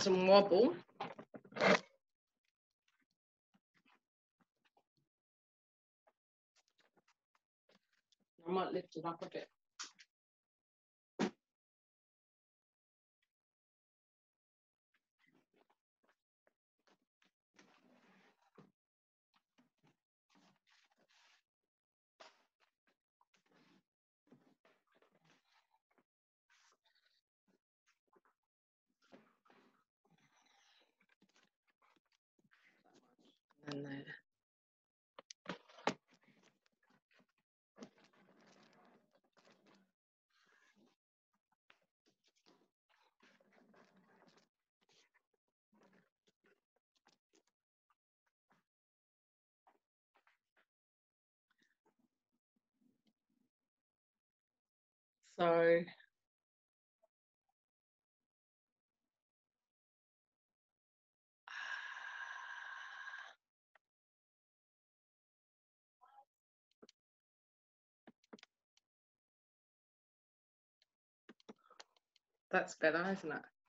some wobble. I might lift it up a bit. And then So that's better, isn't it?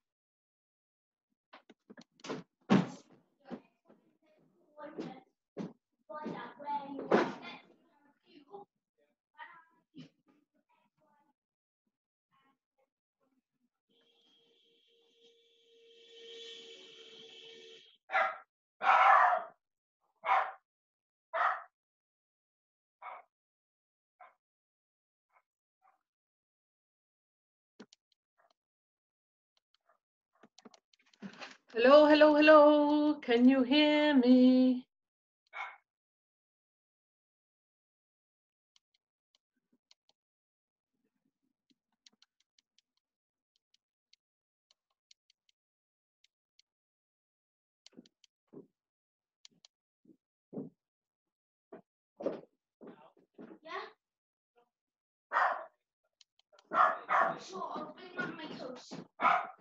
Hello, hello, hello. Can you hear me? Yeah. Sure, I'll bring my coat.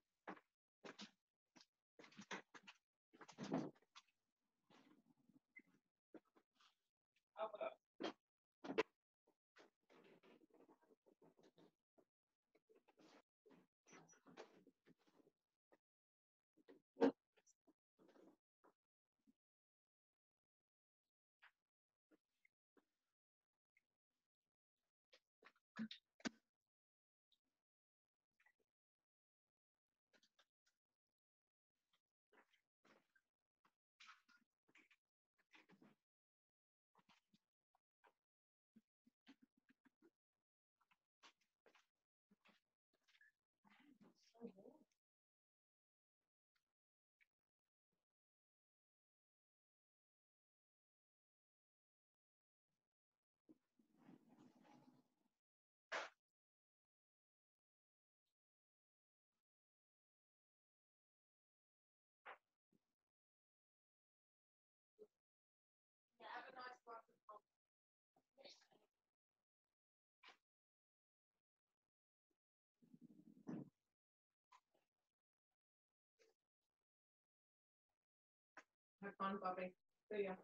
fun, Bobby. See ya.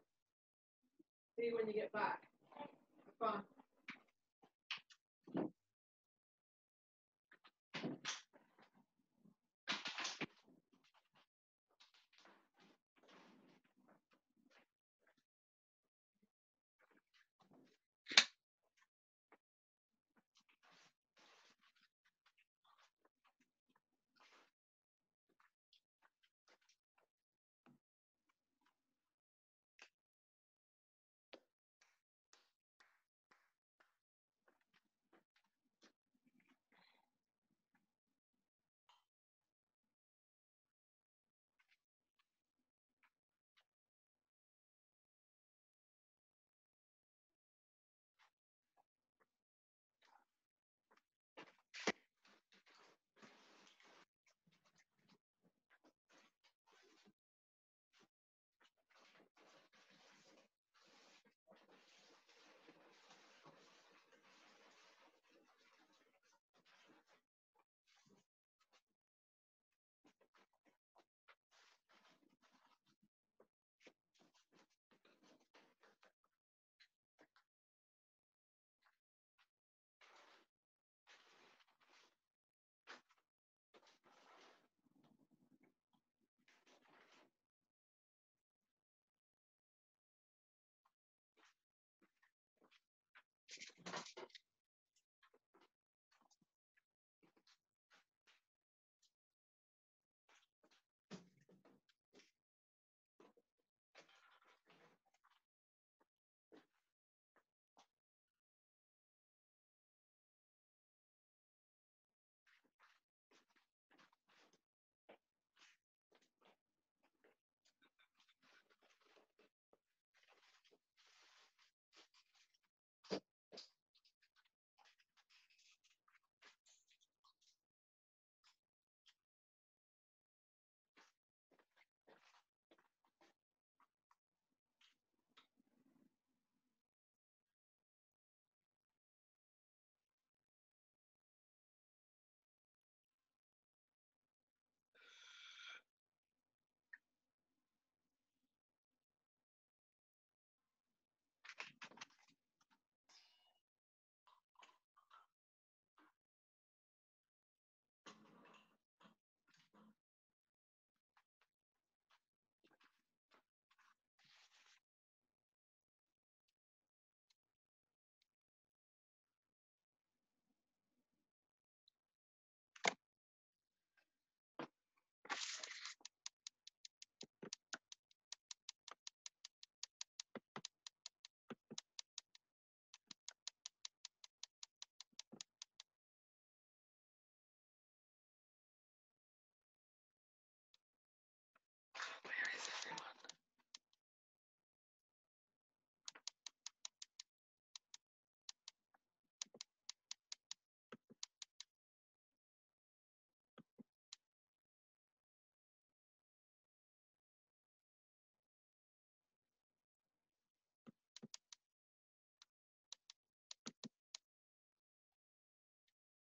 See you when you get back. Have fun.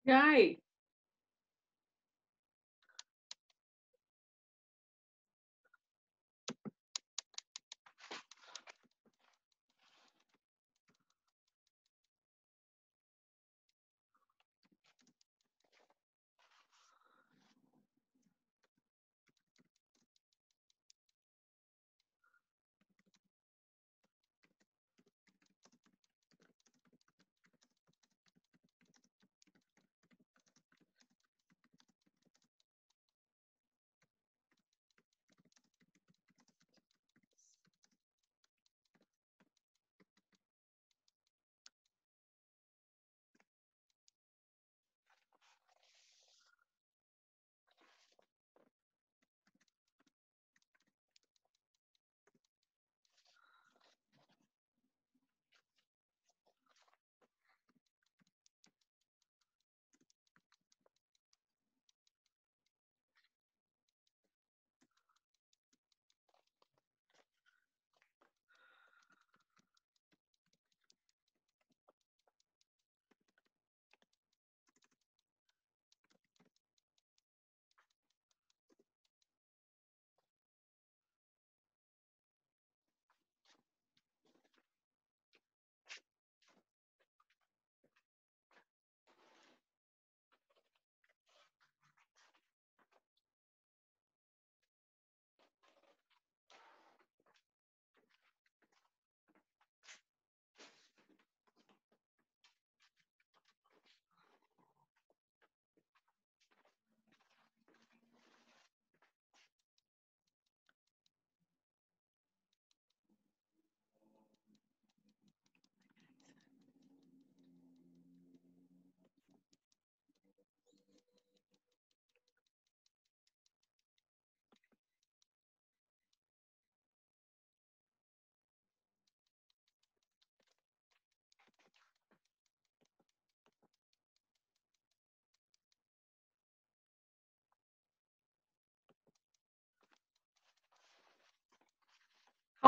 Yay.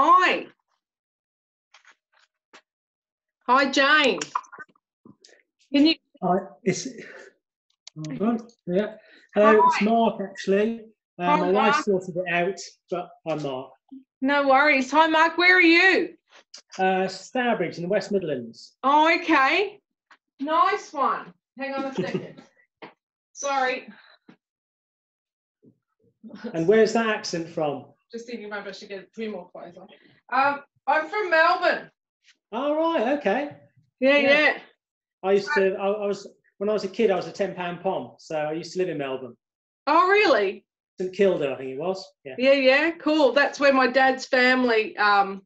Hi. Hi, Jane. Can you? Hi, it's, hold on, yeah. Hello, it's Mark actually. Uh, Hi, my wife sorted it out, but I'm Mark. No worries. Hi, Mark. Where are you? Uh, Stourbridge in the West Midlands. Oh, okay. Nice one. Hang on a second. Sorry. And where's that accent from? Just thinking maybe I should get three more clothes on. Um, I'm from Melbourne. All right, okay. Yeah, Yeah. yeah. I used to, I, I was, when I was a kid, I was a 10 pound pom. So I used to live in Melbourne. Oh, really? St Kilda, I think it was. Yeah. Yeah, yeah. Cool. That's where my dad's family um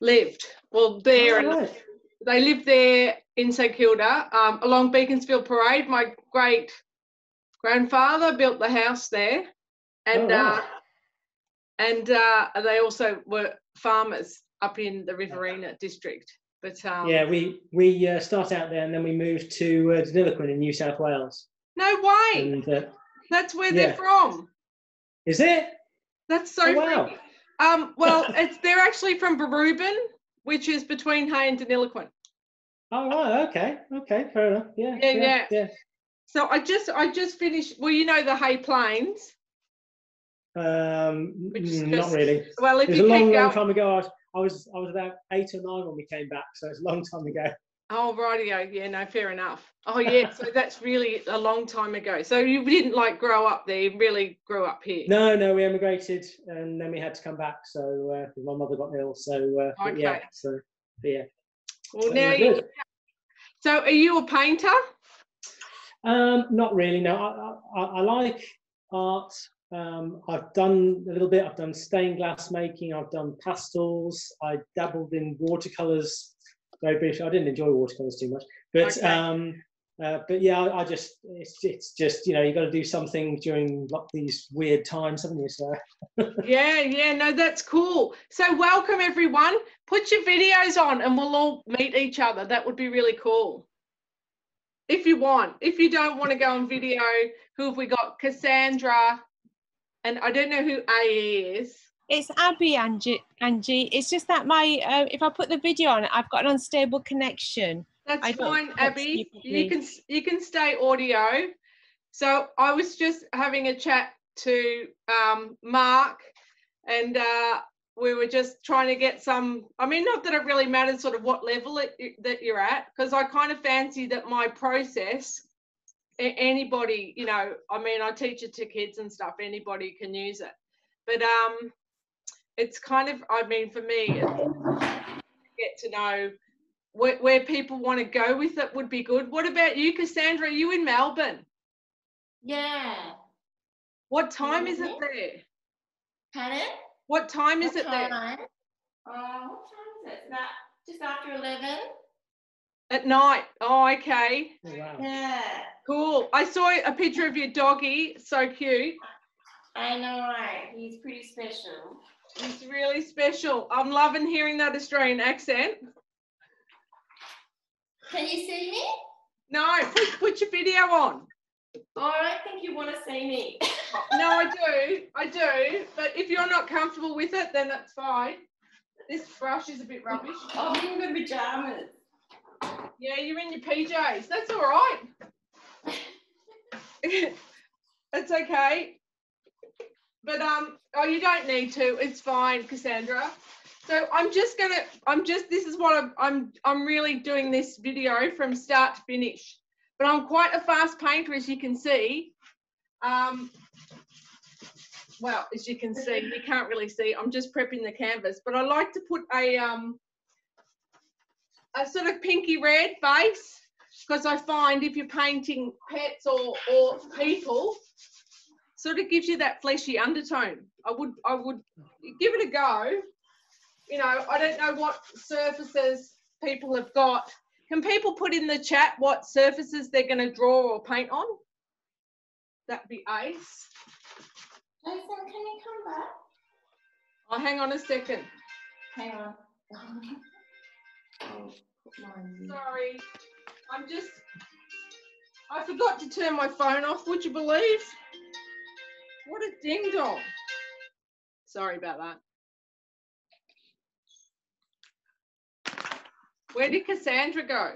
lived. Well, there, and right. they lived there in St Kilda, um, along Beaconsfield Parade. My great grandfather built the house there, and Oh, uh, right. And uh, they also were farmers up in the Riverina district. But um, Yeah, we, we uh, start out there and then we moved to uh, Deniliquin in New South Wales. no way. And uh, That's where they're from. is it? That's so Oh, wow. freaky. Um, well, it's they're actually from Booroorban, which is between Hay and Deniliquin. All right, okay, okay, fair enough. Yeah, Yeah, yeah, yeah. yeah. So I just I just finished. Well, you know the Hay Plains. Um, mm, not really. Well, if It was a long, long going, time ago. I was, I was, I was about eight or nine when we came back, so it's a long time ago. oh rightio, yeah, no, fair enough. Oh yeah, so that's really a long time ago. So you didn't like grow up there. You really grew up here. No, no, we emigrated, and then we had to come back. So uh, my mother got ill. So uh, but yeah, so yeah. Well, so now you. So are you a painter? Um, not really. No, I, I, I like art. Um, I've done a little bit. I've done stained glass making. I've done pastels. I dabbled in watercolors. Very briefly. I didn't enjoy watercolors too much, but Okay. um, uh, but yeah, I, I just it's it's just you know you got to do something during like these weird times, haven't you? So Yeah, yeah, no, that's cool. So welcome everyone. Put your videos on and we'll all meet each other. That would be really cool. If you want. If you don't want to go on video, who have we got? Cassandra. And I don't know who AE is. It's Abby, Angie. Angie. It's just that my uh, if I put the video on, I've got an unstable connection. That's I fine, Abby. You can you can stay audio. So I was just having a chat to um, Mark, and uh, we were just trying to get some. I mean, not that it really matters sort of what level it, it- that you're at, because I kind of fancy that my process. Anybody, you know, I mean, I teach it to kids and stuff. Anybody can use it, but um, it's kind of. I mean, for me, get to know where, where people want to go with it would be good. What about you, Cassandra? Are you in Melbourne? Yeah. What time is it there? Pardon? What time is What it there? time? Uh, what time is it? It's about just after 11. At night. Oh, okay. oh, wow. Yeah. Cool. I saw a picture of your doggy. So cute. I know, right? He's pretty special. He's really special. I'm loving hearing that Australian accent. Can you see me? No, put, put your video on. Oh, I think you want to see me. No, I do. I do. But if you're not comfortable with it, then that's fine. This brush is a bit rubbish. I'm in my pajamas. Yeah, you're in your PJs. That's all right. it's okay. But um, oh, you don't need to. It's fine, Cassandra. So I'm just gonna. I'm just. This is what I'm. I'm. I'm really doing this video from start to finish. But I'm quite a fast painter, as you can see. Um. Well, as you can see, you can't really see. I'm just prepping the canvas, but I like to put a um a sort of pinky red base because I find if you're painting pets or, or people, sort of gives you that fleshy undertone. I would I would give it a go. You know, I don't know what surfaces people have got. Can people put in the chat what surfaces they're going to draw or paint on? That'd be ace. Jason, can you come back? Oh, hang on a second. Hang on. Sorry, I'm just. I forgot to turn my phone off. Would you believe? What a ding dong! Sorry about that. Where did Cassandra go?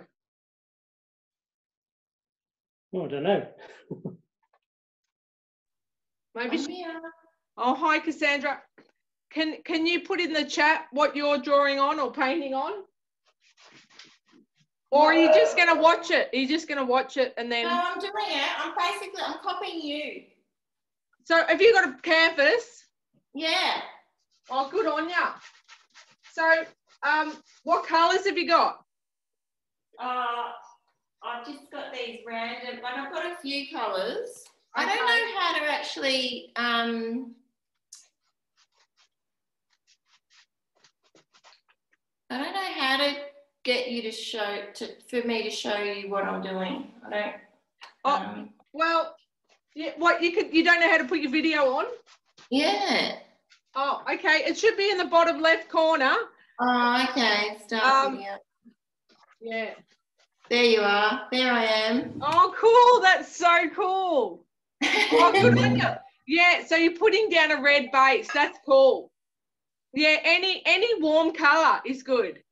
Oh, I don't know. Maybe I'm she. Here. Oh, hi, Cassandra. Can can you put in the chat what you're drawing on or painting on? Or are you just gonna watch it? Are you just gonna watch it and then, No, I'm doing it. I'm basically, I'm copying you. so have you got a canvas? Yeah. Oh, good on ya. So, um, what colours have you got? Uh, I've just got these random, like I've got a few colours. I don't know how to actually, um, I don't know how to get you to show, to, for me to show you what I'm doing. I don't. Oh. um, Well, yeah, what you could, you don't know how to put your video on? yeah. Oh, okay. It should be in the bottom left corner. Oh, okay. Start Um, video. Yeah. There you are. There I am. Oh, cool. That's so cool. Oh, good on you. Yeah, so you're putting down a red base. That's cool. Yeah, any any warm color is good.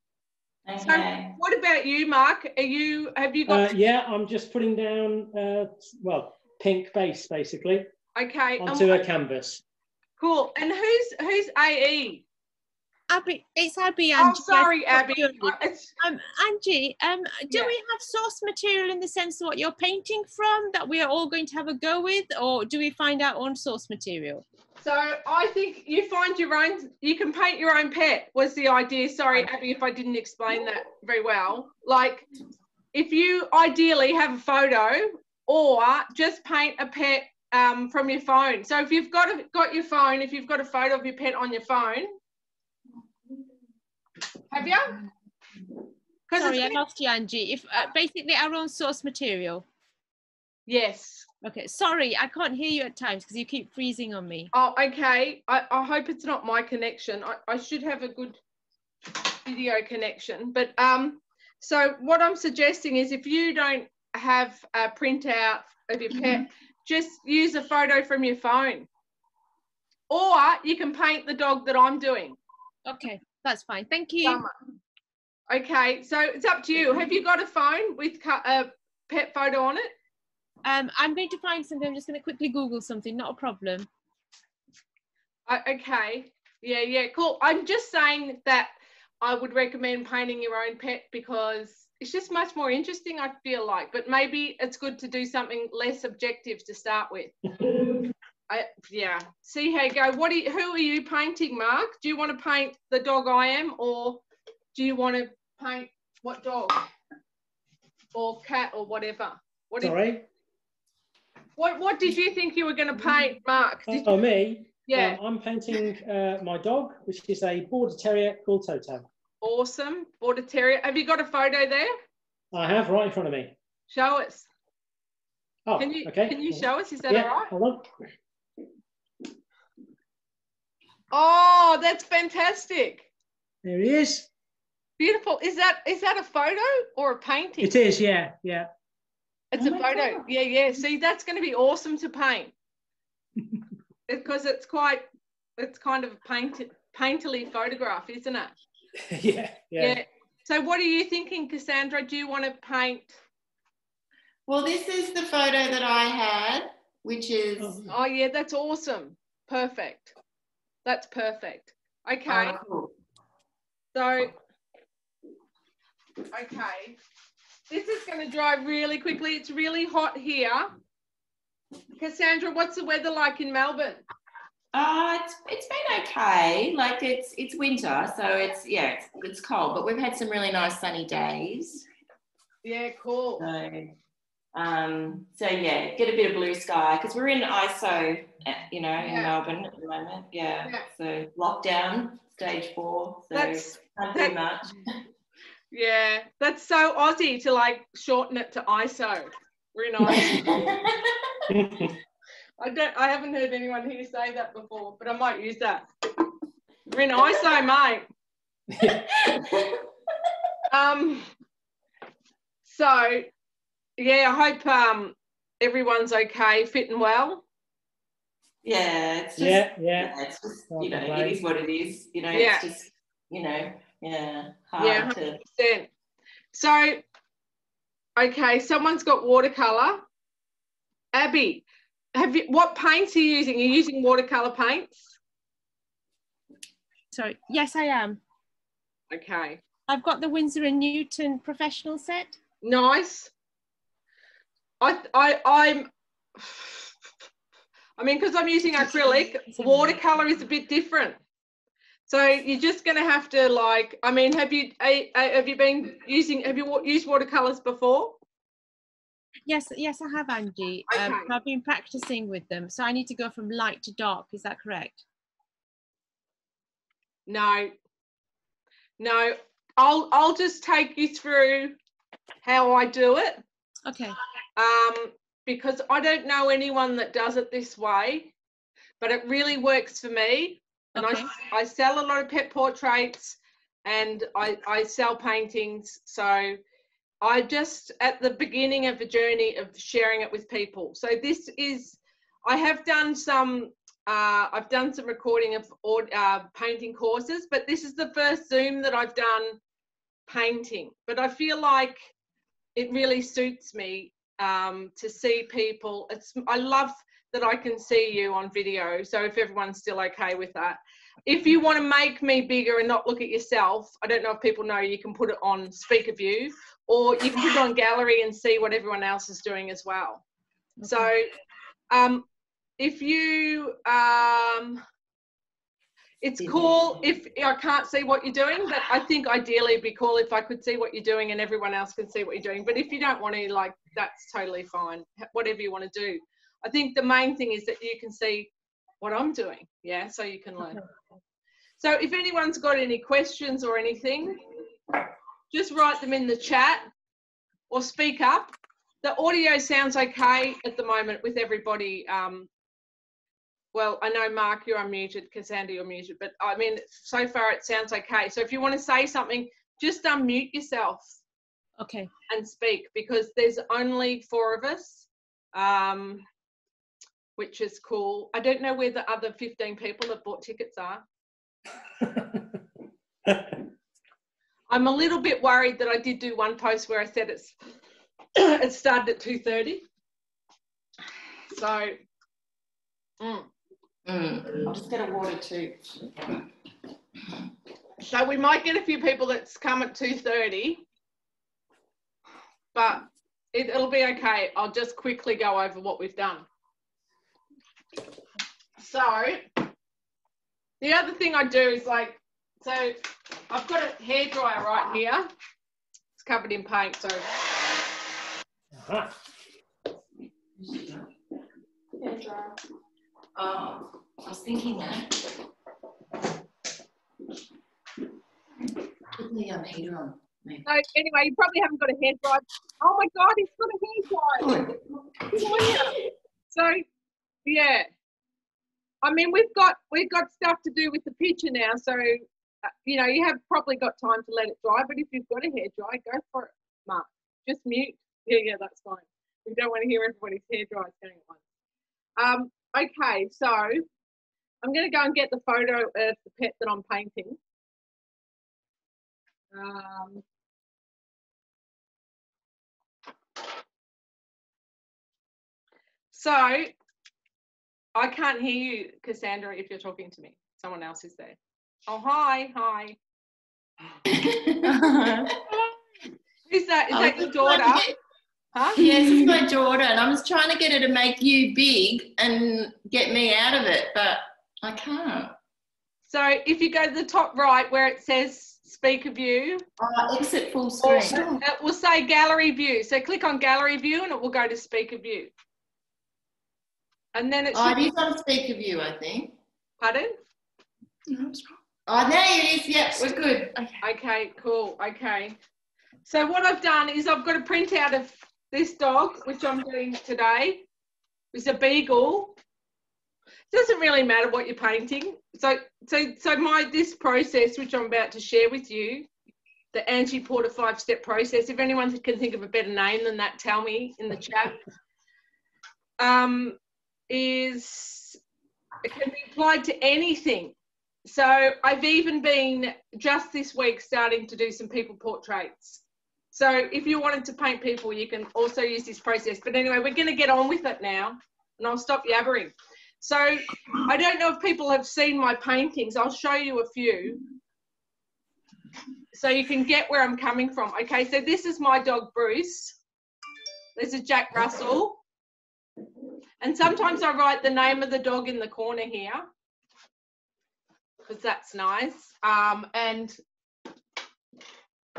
Okay. What about you, Mark? Are you have you got Uh, yeah, I'm just putting down, uh, well, pink base basically okay? onto what- a canvas. cool. And who's who's AE? Abby, it's Abby. Oh, Angie. sorry, Abby. It's, Um, Angie, um, do Yeah. we have source material in the sense of what you're painting from that we are all going to have a go with, or do we find our own source material? So I think you find your own. You can paint your own pet. Was the idea? Sorry, Abby, if I didn't explain that very well. Like, if you ideally have a photo, or just paint a pet um, from your phone. So if you've got a, got your phone, if you've got a photo of your pet on your phone, have you? Because Sorry, I lost you, Angie. If uh, basically our own source material. yes. Okay, sorry, I can't hear you at times because you keep freezing on me. Oh, okay. I, I hope it's not my connection. I, I should have a good video connection. But um, so what I'm suggesting is if you don't have a printout of your pet, just use a photo from your phone. Or you can paint the dog that I'm doing. Okay, that's fine. Thank you. Summer. Okay, so it's up to you. Have you got a phone with a pet photo on it? Um, I'm going to find something. I'm just going to quickly Google something. Not a problem. Uh, okay. Yeah, yeah, cool. I'm just saying that I would recommend painting your own pet because it's just much more interesting, I feel like. But maybe it's good to do something less objective to start with. I, yeah. See how you go. What are you, who are you painting, Mark? Do you want to paint the dog I am, or do you want to paint what dog, or cat, or whatever? What did, Sorry. What What did you think you were going to paint, Mark? Did, Oh, me? yeah. Um, I'm painting uh, my dog, which is a border terrier called Toto. Awesome. Border Terrier. Have you got a photo there? I have right in front of me. Show us. Oh, Can you okay. can you show us? Is that yeah, all right? hold on. Oh, that's fantastic. There he is. Beautiful. Is that is that a photo or a painting? It is, yeah, yeah. It's Oh a photo. God. Yeah, yeah. See, that's going to be awesome to paint. because it's quite it's kind of a painted painterly photograph, isn't it? yeah, yeah. So what are you thinking, Cassandra? Do you want to paint? Well, this is the photo that I had, which is Oh, Oh yeah, that's awesome. Perfect. That's perfect. Okay. oh, cool. So, okay, this is going to dry really quickly. It's really hot here. Cassandra, what's the weather like in Melbourne? Uh, it's it's been okay. Like it's it's winter, so it's yeah, it's, it's cold, but we've had some really nice sunny days. Yeah, cool. So, um, so yeah, get a bit of blue sky because we're in ISO, uh, you know, in Yeah. Melbourne at the moment. Yeah. Yeah. So lockdown, stage four. So That's can't that- do much. yeah, that's so Aussie to like shorten it to ISO. We're in ISO. I don't. I haven't heard anyone here say that before, but I might use that. We're in ISO, mate. Um. So, yeah, I hope um everyone's okay, fit and well. yeah, it's just yeah, yeah. yeah, it's just you know, it is what it is. You know, Yeah. it's just you know, yeah, hard Yeah. to Then, so, okay, someone's got watercolor. Abby, have you? What paints are you using? Are you using watercolor paints? Sorry. Yes, I am. Okay, I've got the Winsor and Newton professional set. nice. I, I, I'm. I mean, because I'm using acrylic, watercolor is a bit different. So you're just going to have to like. I mean, have you have you been using? Have you used watercolors before? Yes, yes, I have, Angie. Um, I've been practicing with them, so I need to go from light to dark. Is that correct? No. No. I'll I'll just take you through how I do it. Okay. Um, because I don't know anyone that does it this way, but it really works for me. And Okay. I, I sell a lot of pet portraits and I, I sell paintings. So I just at the beginning of the journey of sharing it with people. So this is, I have done some, uh, I've done some recording of uh, painting courses, but this is the first Zoom that I've done painting. But I feel like it really suits me um, to see people. It's I love that I can see you on video. So if everyone's still okay with that, if you want to make me bigger and not look at yourself, I don't know if people know you can put it on speaker view or you can put it on gallery and see what everyone else is doing as well. So um, if you um, it's cool if I can't see what you're doing, but I think ideally it'd be cool if I could see what you're doing and everyone else can see what you're doing. But if you don't want to, like, that's totally fine. Whatever you want to do. I think the main thing is that you can see what I'm doing. Yeah, so you can learn. So if anyone's got any questions or anything, just write them in the chat or speak up. The audio sounds okay at the moment with everybody um, well, I know Mark, you're unmuted, Cassandra, you're muted, but I mean, so far it sounds okay. So if you want to say something, just unmute yourself Okay. and speak because there's only four of us, um, which is cool. I don't know where the other 15 people that bought tickets are. I'm a little bit worried that I did do one post where I said it's it started at 2:30. So, mm. Mm, I'll just get a water too. So we might get a few people that's come at 2.30, but it, it'll be okay. I'll just quickly go over what we've done. So the other thing I do is like, so I've got a hairdryer right here. It's covered in paint, so Aha. Oh, I was thinking that. Put the um, heater on. maybe. So anyway, you probably haven't got a hairdryer. Oh my God, he's got a hairdryer. So yeah, I mean we've got we've got stuff to do with the picture now. So uh, you know you have probably got time to let it dry. But if you've got a hairdryer, go for it, Mark. Just mute. Yeah, yeah, that's fine. We don't want to hear everybody's hairdryers going at once. Um, okay, so I'm going to go and get the photo of the pet that I'm painting. Um, So I can't hear you, Cassandra, if you're talking to me. Someone else is there. Oh, hi, hi. Who's that? Is that your daughter? Huh? Yes, it's my daughter, and I was trying to get her to make you big and get me out of it, but I can't. So if you go to the top right where it says speaker view, Oh, uh, exit full screen. it will say gallery view. So click on gallery view and it will go to speaker view. And then it's. Oh, should to speak speaker you, I think. pardon? Oh, there it is. Yep, we're good. Okay. Okay, cool. Okay. So what I've done is I've got a printout of this dog, which I'm doing today. It's a beagle. Doesn't really matter what you're painting. So, so, so my this process, which I'm about to share with you, the Angie Porter five-step process. If anyone can think of a better name than that, tell me in the chat. Um, is it can be applied to anything. So I've even been just this week starting to do some people portraits. So if you wanted to paint people, you can also use this process. But anyway, we're going to get on with it now, and I'll stop yabbering. So I don't know if people have seen my paintings. I'll show you a few. So you can get where I'm coming from. Okay, so this is my dog Bruce. This is Jack Russell. And sometimes I write the name of the dog in the corner here because that's nice. Um, and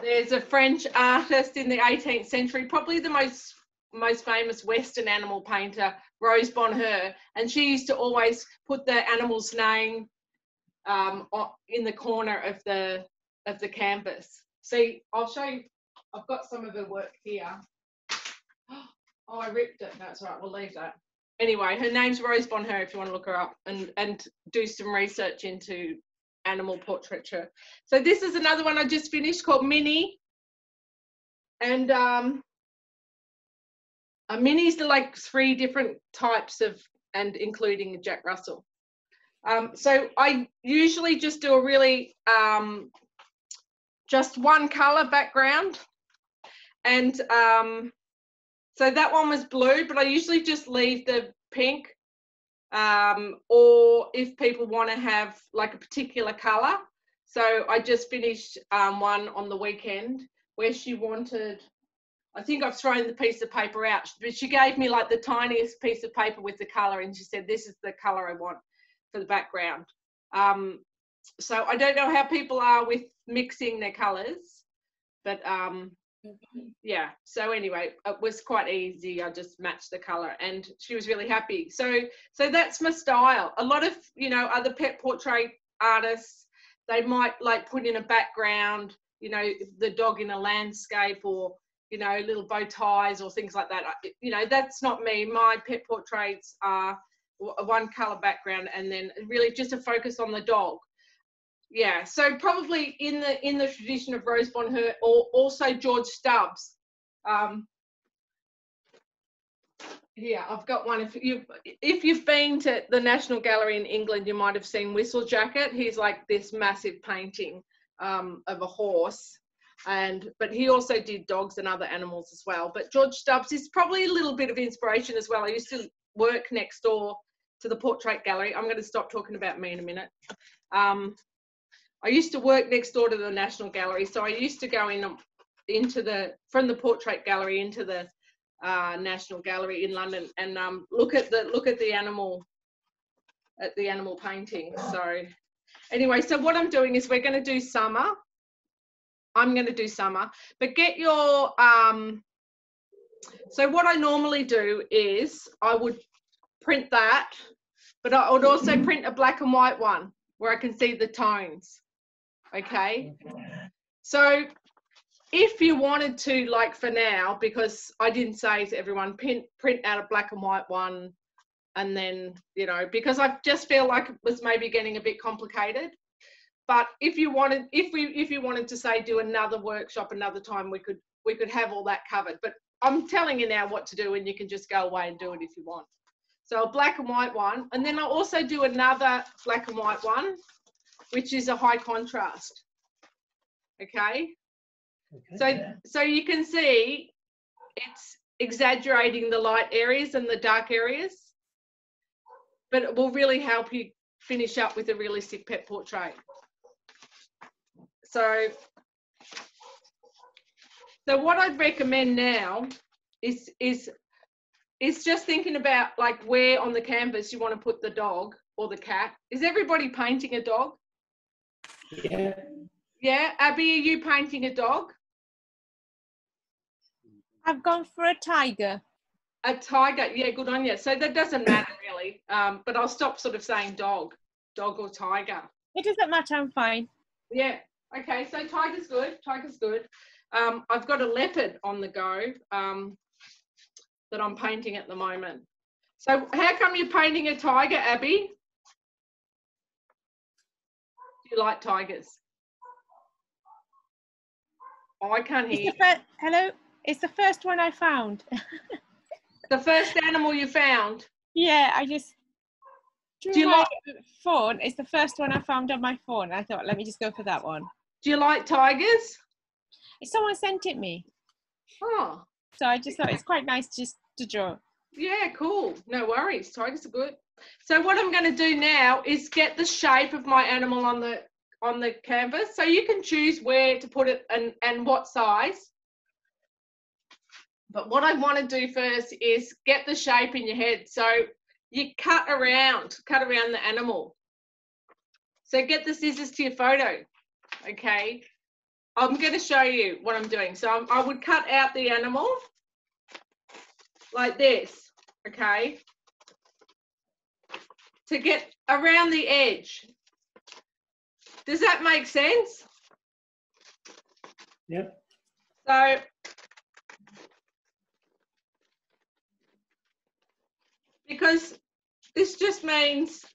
there's a French artist in the 18th century, probably the most most famous Western animal painter, Rose Bonheur, and she used to always put the animal's name um, in the corner of the of the canvas. See, I'll show you. I've got some of her work here. Oh, I ripped it. That's right. We'll leave that. Anyway, her name's Rose Bonheur. If you want to look her up and and do some research into animal portraiture. So this is another one I just finished called Minnie. And um, a Minnie's the like three different types of, and including Jack Russell. Um, so I usually just do a really, um, just one color background. And um, so that one was blue, but I usually just leave the pink um, or if people want to have like a particular color. So I just finished um, one on the weekend where she wanted, I think I've thrown the piece of paper out, but she gave me like the tiniest piece of paper with the color and she said, this is the color I want for the background. Um, so I don't know how people are with mixing their colors, but um, yeah so anyway it was quite easy i just matched the color and she was really happy. So so that's my style. A lot of you know other pet portrait artists they might like put in a background you know the dog in a landscape or you know little bow ties or things like that. You know that's not me. My pet portraits are one color background and then really just a focus on the dog yeah so probably in the in the tradition of Rosa Bonheur or also george stubbs. Um yeah i've got one. If you if you've been to the national gallery in england you might have seen whistlejacket he's like this massive painting um, of a horse. And but he also did dogs and other animals as well. But george stubbs is probably a little bit of inspiration as well. I used to work next door to the portrait gallery. I'm going to stop talking about me in a minute. Um, I used to work next door to the National Gallery, so I used to go in um, into the from the portrait gallery into the uh, National Gallery in London and um, look at the look at the animal at the animal painting. So anyway, so what I'm doing is we're going to do summer. I'm going to do summer, but get your um, so what I normally do is I would print that, but I would also print a black and white one where I can see the tones okay. Mm-hmm. So if you wanted to like for now because i didn't say to everyone print print out a black and white one and then you know because i just feel like it was maybe getting a bit complicated. But if you wanted if we if you wanted to say do another workshop another time we could we could have all that covered. But i'm telling you now what to do and you can just go away and do it if you want. So a black and white one and then i'll also do another black and white one which is a high contrast. Okay. okay. So, so you can see it's exaggerating the light areas and the dark areas, but it will really help you finish up with a realistic pet portrait. So, so what I'd recommend now is, is, is just thinking about like where on the canvas you want to put the dog or the cat. Is everybody painting a dog? Yeah. Yeah, Abby, are you painting a dog? I've gone for a tiger. A tiger, yeah, good on you. So that doesn't matter really, um, but I'll stop sort of saying dog, dog or tiger. It doesn't matter, I'm fine. Yeah, okay, so tiger's good, tiger's good. Um, I've got a leopard on the go um, that I'm painting at the moment. So how come you're painting a tiger, Abby? You like tigers? Oh, I can't hear you. Hello? It's the first one I found. the first animal you found? Yeah, I just do you like phone? It's the first one I found on my phone. I thought, let me just go for that one. Do you like tigers? Someone sent it me. Oh, So I just thought it's quite nice just to draw. yeah, cool. No worries. Tigers are good. So what I'm going to do now is get the shape of my animal on the on the canvas. So you can choose where to put it and, and what size. But what I want to do first is get the shape in your head. So you cut around, cut around the animal. So get the scissors to your photo. Okay. I'm going to show you what I'm doing. So I'm, I would cut out the animal like this. Okay. To get around the edge. Does that make sense? Yep. So because this just means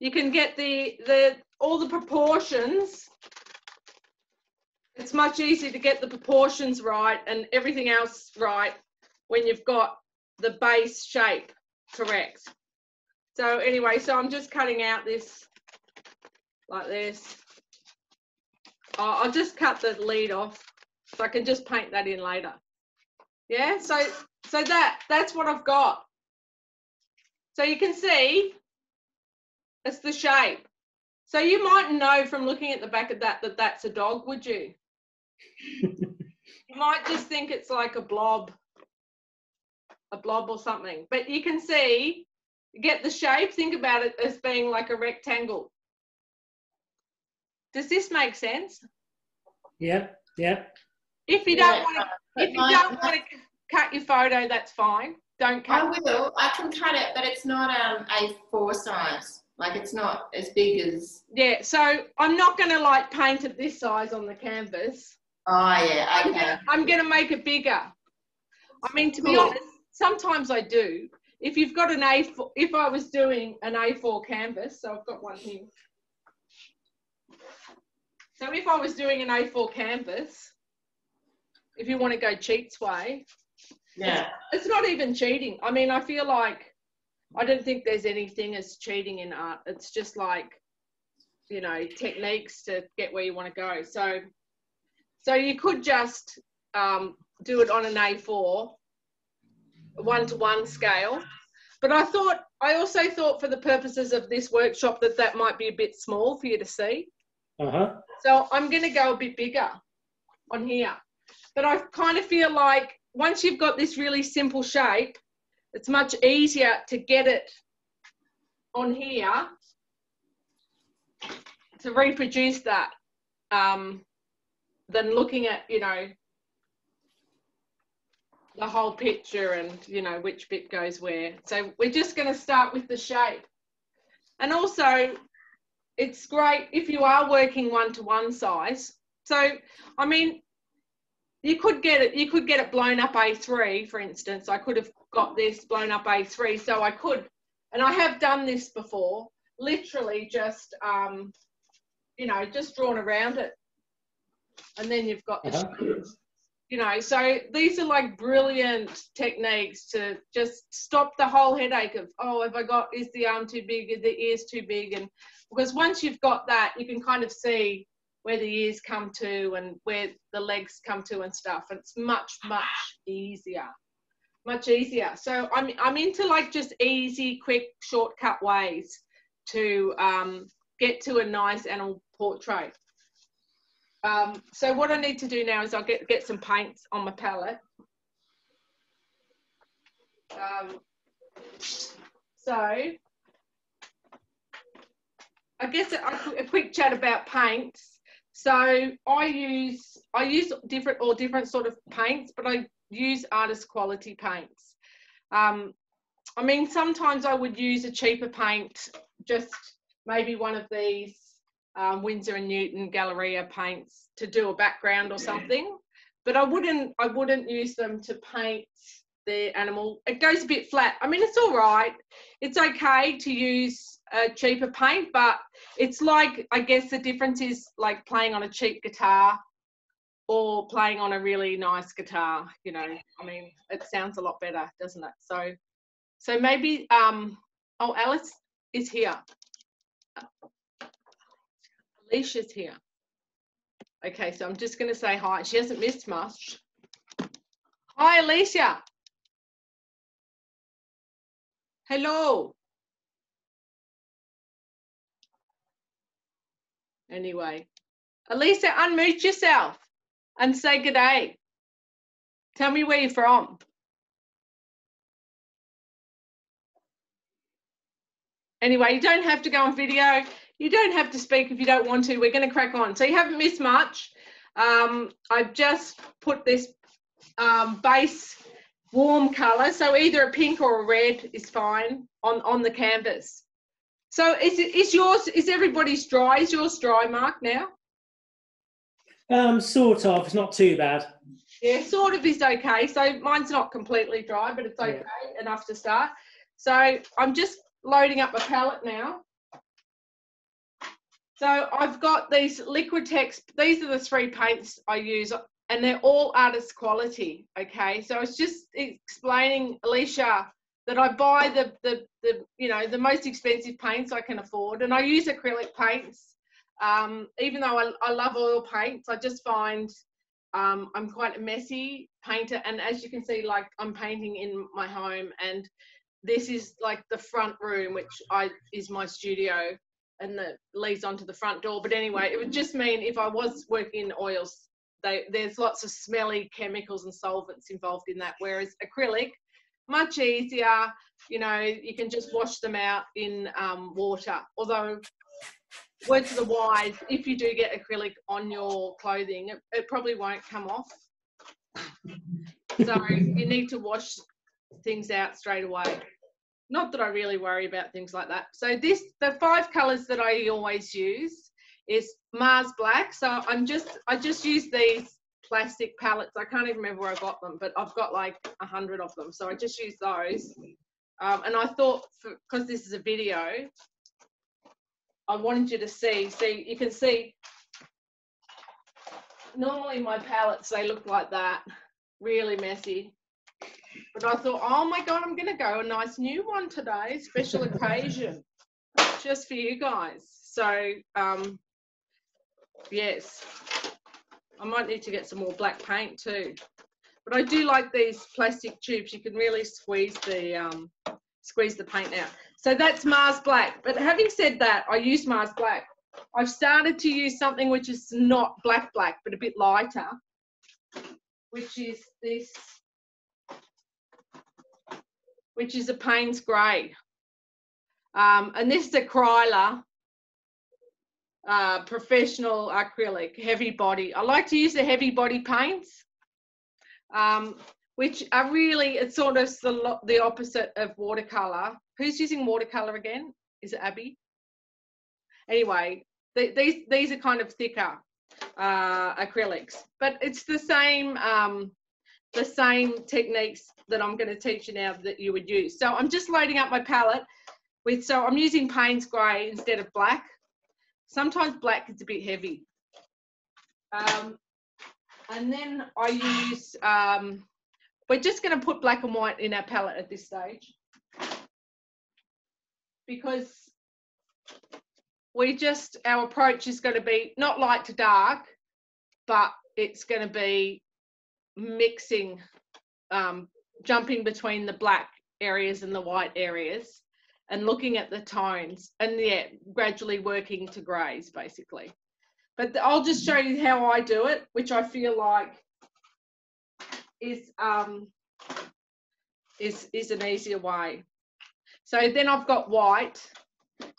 you can get the the all the proportions. It's much easier to get the proportions right and everything else right when you've got the base shape correct. So anyway, so I'm just cutting out this like this. Oh, I'll just cut the lead off so I can just paint that in later. Yeah, so so that that's what I've got. So you can see it's the shape. So you mightn't know from looking at the back of that that that's a dog, would you? you might just think it's like a blob, a blob or something. But you can see, get the shape. Think about it as being like a rectangle. Does this make sense? Yep. Yep. If you don't want to, if you my- don't want to cut your photo, that's fine. Don't cut. I cut. will. I can cut it, but it's not um A4 size. Like it's not as big as. Yeah, so I'm not going to like paint it this size on the canvas. Oh yeah. I'm Okay. gonna, I'm gonna make it bigger. I mean, to be honest, sometimes I do. If you've got an A4, if I was doing an A4 canvas, so I've got one here. So if I was doing an A4 canvas, if you want to go cheats way, Yeah. it's not even cheating. I mean, I feel like I don't think there's anything as cheating in art. It's just like, you know, techniques to get where you want to go. So, so you could just um, do it on an A4, one to one scale. But I thought, I also thought for the purposes of this workshop that that might be a bit small for you to see. Uh huh. So I'm going to go a bit bigger on here. But I kind of feel like once you've got this really simple shape, it's much easier to get it on here to reproduce that um, than looking at, you know, the whole picture and, you know, which bit goes where. So we're just going to start with the shape. And also, it's great if you are working one to one size. So, I mean, you could get it, you could get it blown up A3, for instance. I could have got this blown up A3. So I could, and I have done this before, literally just, um, you know, just drawn around it. And then you've got the Uh-huh. You know so these are like brilliant techniques to just stop the whole headache of oh have i got is the arm too big is the ears too big? And because once you've got that you can kind of see where the ears come to and where the legs come to and stuff and it's much much easier much easier. So i'm i'm into like just easy quick shortcut ways to um, get to a nice animal portrait um, so what I need to do now is I'll get, get some paints on my palette. Um, so I guess a, a quick chat about paints. So I use I use different or different sort of paints, but I use artist quality paints. Um, I mean, sometimes I would use a cheaper paint, just maybe one of these um, Winsor and Newton Galleria paints to do a background or something. But I wouldn't I wouldn't use them to paint the animal. It goes a bit flat. I mean, it's all right. It's okay to use a cheaper paint, but it's like I guess the difference is like playing on a cheap guitar or playing on a really nice guitar. You know, I mean, it sounds a lot better, doesn't it? So, so maybe um. Oh, Alice is here. Alicia's here. Okay, so I'm just going to say hi. She hasn't missed much. Hi, Alicia. Hello. Anyway, Alicia, unmute yourself and say good day. Tell me where you're from. Anyway, you don't have to go on video. You don't have to speak if you don't want to. We're going to crack on. So you haven't missed much. Um, I've just put this um, base warm colour, so either a pink or a red is fine on, on the canvas. So is, is yours, is everybody's dry? Is yours dry, Mark, now? Um, sort of. It's not too bad. Yeah, sort of is okay. So mine's not completely dry, but it's okay Yeah. enough to start. So I'm just loading up my palette now. So I've got these Liquitex, these are the three paints I use and they're all artist quality, okay? So it's just explaining, Alicia, that I buy the, the, the, you know, the most expensive paints I can afford and I use acrylic paints. Um, even though I, I love oil paints, I just find um, I'm quite a messy painter. And as you can see, like I'm painting in my home and this is like the front room, which I is my studio and that leads onto the front door. But anyway, it would just mean if I was working in oils, they, there's lots of smelly chemicals and solvents involved in that. Whereas acrylic, much easier, you know, you can just wash them out in um, water. Although, words to the wise, if you do get acrylic on your clothing, it, it probably won't come off. So you need to wash things out straight away not that I really worry about things like that. So this, the five colors that I always use is Mars Black. So I'm just, I just use these plastic palettes. I can't even remember where I got them, but I've got like a hundred of them. So I just use those. Um, and I thought, because this is a video, I wanted you to see. See, you can see. Normally my palettes they look like that, really messy. But I thought, oh my God, I'm going to go a nice new one today, special occasion, just for you guys. So, um, yes, I might need to get some more black paint too. But I do like these plastic tubes. You can really squeeze the um, squeeze the paint out. So that's Mars Black. But having said that, I use Mars Black. I've started to use something which is not black black, but a bit lighter, which is this which is a Payne's Grey. Um, and this is a Cryla uh, professional acrylic, heavy body. I like to use the heavy body paints, um, which are really, it's sort of the, the opposite of watercolor. Who's using watercolor again? Is it Abby? Anyway, th these, these are kind of thicker uh, acrylics, but it's the same, um, the same techniques that I'm going to teach you now that you would use. So I'm just loading up my palette with, so I'm using Payne's Grey instead of black. Sometimes black is a bit heavy. Um, and then I use, um, we're just going to put black and white in our palette at this stage. Because we just, our approach is going to be not light to dark, but it's going to be mixing, um, jumping between the black areas and the white areas and looking at the tones and yeah, gradually working to greys basically. But I'll just show you how I do it, which I feel like is um, is is an easier way. So then I've got white.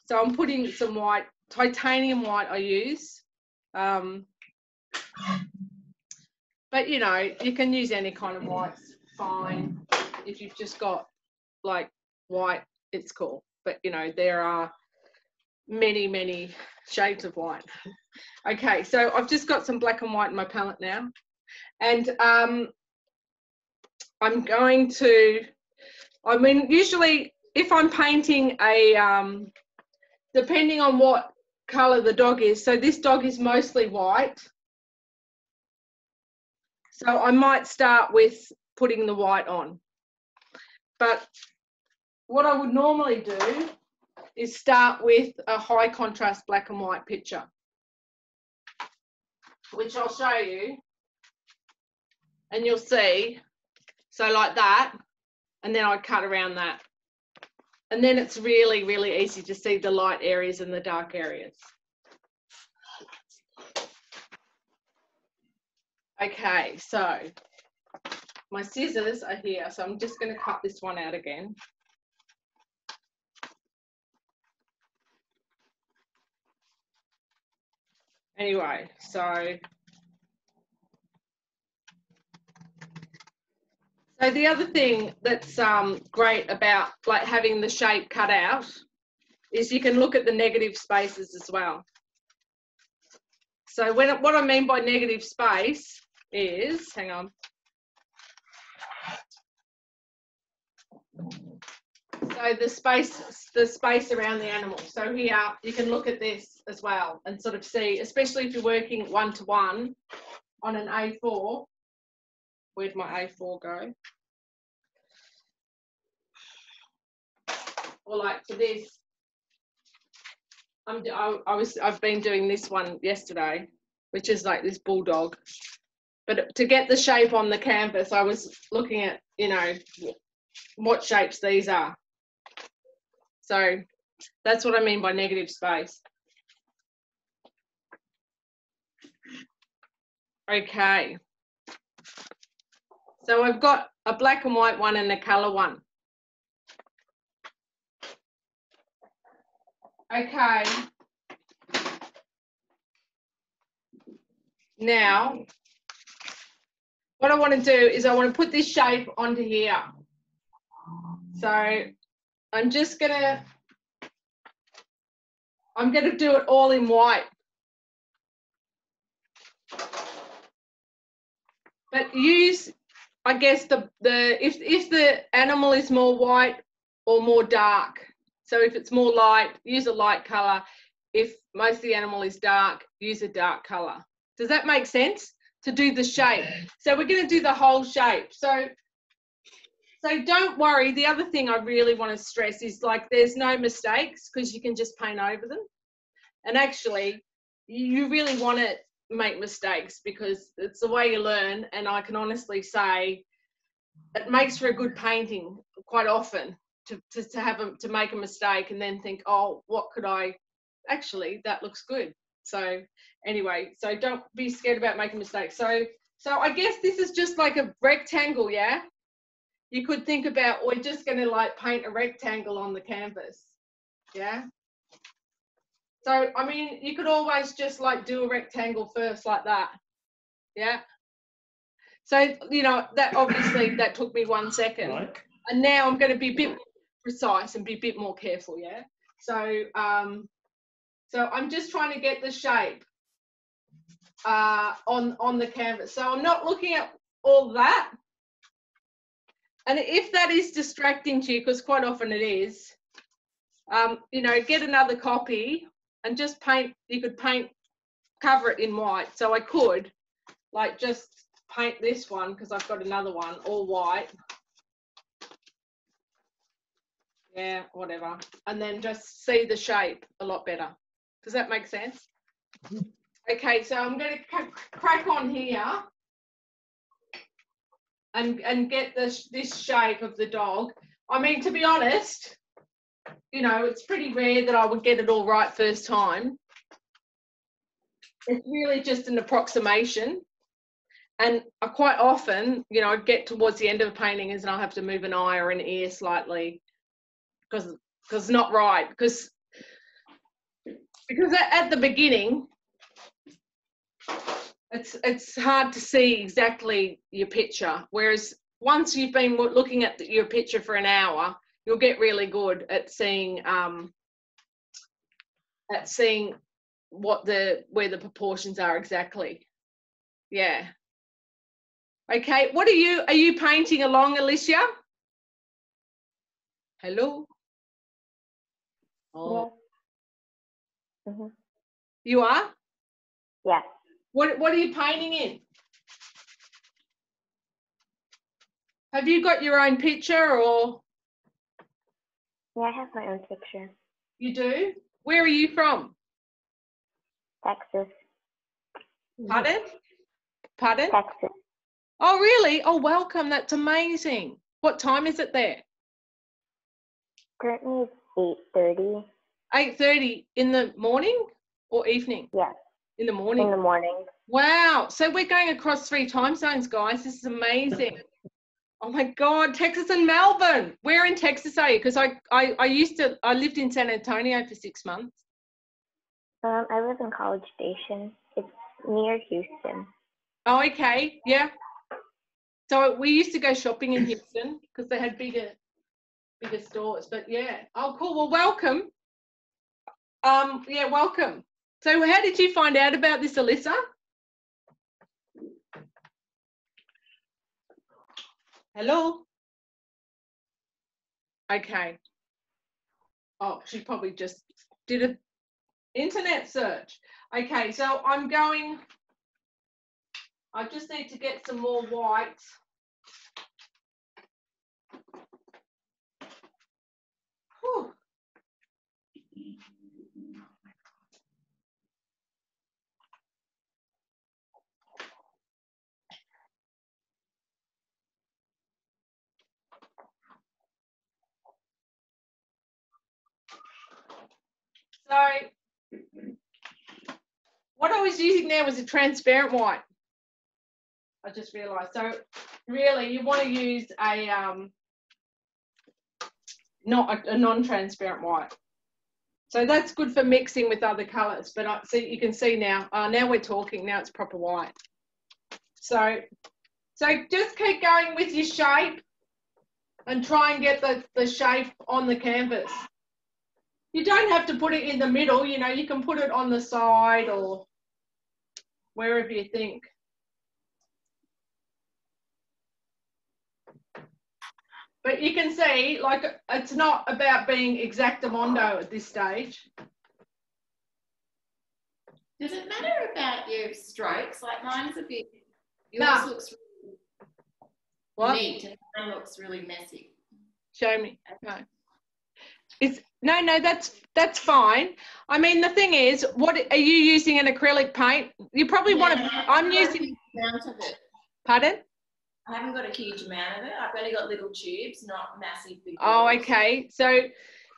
So I'm putting some white, titanium white I use. Um, but you know, you can use any kind of whites, fine. If you've just got like white, it's cool. But you know, there are many, many shades of white. okay, so I've just got some black and white in my palette now. And um, I'm going to, I mean, usually if I'm painting a, um, depending on what color the dog is, so this dog is mostly white. So I might start with putting the white on. But what I would normally do is start with a high contrast black and white picture, which I'll show you. And you'll see So like that, and then I cut around that. And then it's really, really easy to see the light areas and the dark areas. Okay, so my scissors are here, so I'm just going to cut this one out again. Anyway, so So the other thing that's um, great about like having the shape cut out is you can look at the negative spaces as well. So when what I mean by negative space is, hang on. So the space, the space around the animal. So here you can look at this as well and sort of see, especially if you're working one to one on an A4, Where'd my A4 go? Or like for this, I'm, I, I was, I've been doing this one yesterday, which is like this bulldog. But to get the shape on the canvas, I was looking at, you know, what shapes these are. So that's what I mean by negative space. Okay. So I've got a black and white one and a colour one. Okay. Now, what I want to do is I want to put this shape onto here. So I'm just going to, I'm to do it all in white. But use I guess the the if if the animal is more white or more dark. So if it's more light, use a light color. If most of the animal is dark, use a dark color. Does that make sense? To do the shape. So we're going to do the whole shape. So so don't worry. The other thing I really want to stress is like there's no mistakes because you can just paint over them. And actually, you really want to make mistakes because it's the way you learn. And I can honestly say it makes for a good painting quite often to, to, to have a, to make a mistake and then think, oh, what could I actually, that looks good. So anyway, so don't be scared about making mistakes. So, so I guess this is just like a rectangle, yeah? You could think about, we're just gonna like paint a rectangle on the canvas, yeah? So, I mean, you could always just like do a rectangle first like that. Yeah. So, you know, that obviously that took me one second. Right. And now I'm going to be a bit more precise and be a bit more careful. Yeah. So, um, so I'm just trying to get the shape uh, on, on the canvas. So I'm not looking at all that. And if that is distracting to you, because quite often it is, um, you know, get another copy and just paint, you could paint, cover it in white. So I could like just paint this one because I've got another one all white. Yeah, whatever. And then just see the shape a lot better. Does that make sense? Okay, so I'm going to crack on here and, and get this, this shape of the dog. I mean, to be honest, you know, it's pretty rare that I would get it all right first time. It's really just an approximation. And I quite often, you know, I get towards the end of a painting and I'll have to move an eye or an ear slightly because because it's not right. Because because at, the beginning, it's it's hard to see exactly your picture. Whereas once you've been looking at your picture for an hour, you'll get really good at seeing um, at seeing what the where the proportions are exactly. Yeah. Okay, what are you are you painting along, Alicia? Hello. Oh. Yeah. Mm -hmm. You are? Yeah. What what are you painting in? Have you got your own picture or yeah, I have my own picture. You do? Where are you from? Texas. Pardon? Pardon? Texas. Oh, really? Oh, welcome. That's amazing. What time is it there? Currently it's 8.30. 8.30 in the morning or evening? Yeah. In the morning. in the morning. Wow. So we're going across three time zones, guys. This is amazing. Oh my God, Texas and Melbourne. Where in Texas are you? Because I, I, I used to, I lived in San Antonio for six months. Um, I live in College Station. It's near Houston. Oh, okay. Yeah. So we used to go shopping in Houston because they had bigger, bigger stores. But yeah. Oh, cool. Well, welcome. Um, yeah, welcome. So how did you find out about this, Alyssa? Hello. Okay. Oh, she probably just did a internet search. Okay, so I'm going. I just need to get some more white. Whew. So what I was using there was a transparent white. I just realised. So really, you want to use a um, not a, a non-transparent white. So that's good for mixing with other colours. But I see you can see now. Uh, now we're talking. Now it's proper white. So so just keep going with your shape and try and get the, the shape on the canvas. You don't have to put it in the middle, you know, you can put it on the side or wherever you think. But you can see, like, it's not about being exactamondo at this stage. Does it matter about your strokes? Like mine's a bit. Yours Nah. looks What? neat and mine looks really messy. Show me. No. It's no, no. That's that's fine. I mean, the thing is, what are you using an acrylic paint? You probably want to. I'm using. amount of it. Pardon? I haven't got a huge amount of it. I've only got little tubes, not massive big. Oh, okay. So,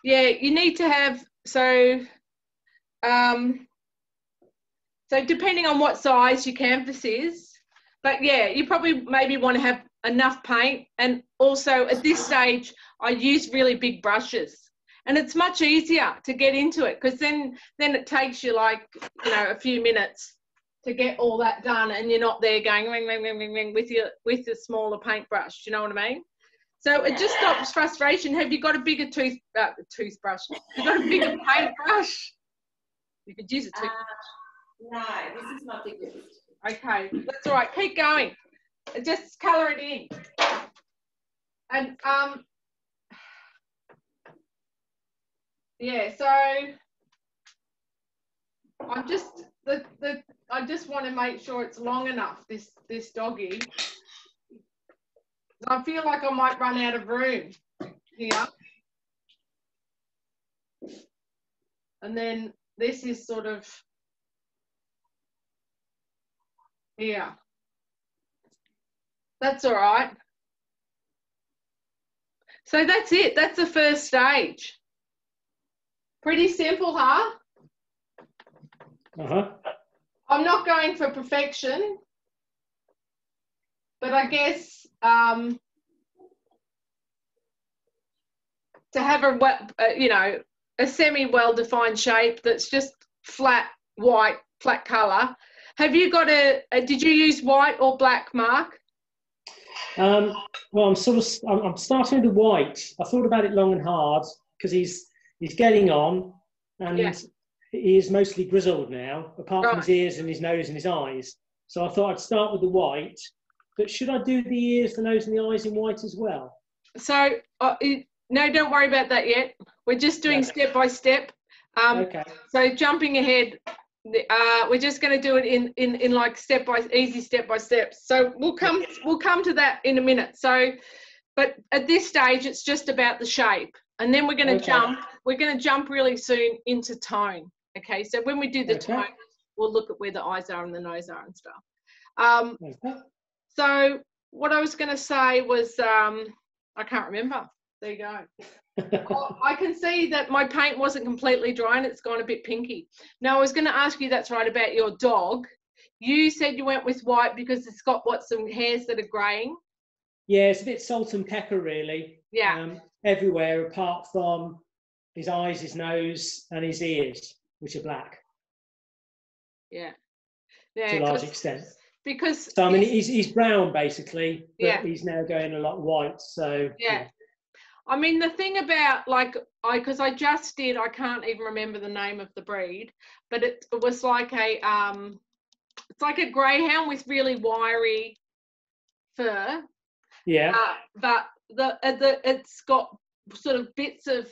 yeah, you need to have so. Um. So depending on what size your canvas is, but yeah, you probably maybe want to have enough paint, and also at this stage, I use really big brushes, and it's much easier to get into it because then then it takes you like you know a few minutes to get all that done, and you're not there going ring ring ring ring ring with your with your smaller paintbrush. Do you know what I mean? So it just stops frustration. Have you got a bigger tooth uh, toothbrush? You got a bigger paintbrush? You could use a tooth. Uh, no, this is my biggest. Okay, that's all right. Keep going. Just colour it in. And um, yeah. So I'm just the the I just want to make sure it's long enough. This this doggy. I feel like I might run out of room here. And then this is sort of here. That's all right. So that's it. That's the first stage. Pretty simple, huh? Uh-huh. I'm not going for perfection, but I guess um, to have a, uh, you know, a semi well defined shape that's just flat white, flat color. Have you got a, a did you use white or black, Mark? Um, well, I'm sort of I'm, I'm starting with the white. I thought about it long and hard because he's he's getting on, and Yeah. he is mostly grizzled now, apart from his ears and his nose and his eyes. So I thought I'd start with the white. But should I do the ears, the nose, and the eyes in white as well? So, uh, no, don't worry about that yet. We're just doing Okay. step by step. Um, okay. So jumping ahead, uh, we're just going to do it in, in, in like step by easy step by step. So we'll come we'll come to that in a minute. So, but at this stage, it's just about the shape, and then we're going to Okay. jump. We're going to jump really soon into tone. Okay. So when we do the Okay. tone, we'll look at where the eyes are and the nose are and stuff. Um, Okay. So what I was going to say was, um, I can't remember. There you go. Oh, I can see that my paint wasn't completely dry and it's gone a bit pinky. Now I was going to ask you, that's right, about your dog. You said you went with white because it's got what some hairs that are greying. yeah, it's a bit salt and pepper, really. Yeah. Um, everywhere apart from his eyes, his nose, and his ears, which are black Yeah. to Yeah. a large extent. Because So I mean, he's he's brown basically, but Yeah. he's now going a lot white. So Yeah. I mean, the thing about like I, because I just did, I can't even remember the name of the breed, but it, it was like a, um, it's like a greyhound with really wiry fur, yeah, uh, but the uh, the it's got sort of bits of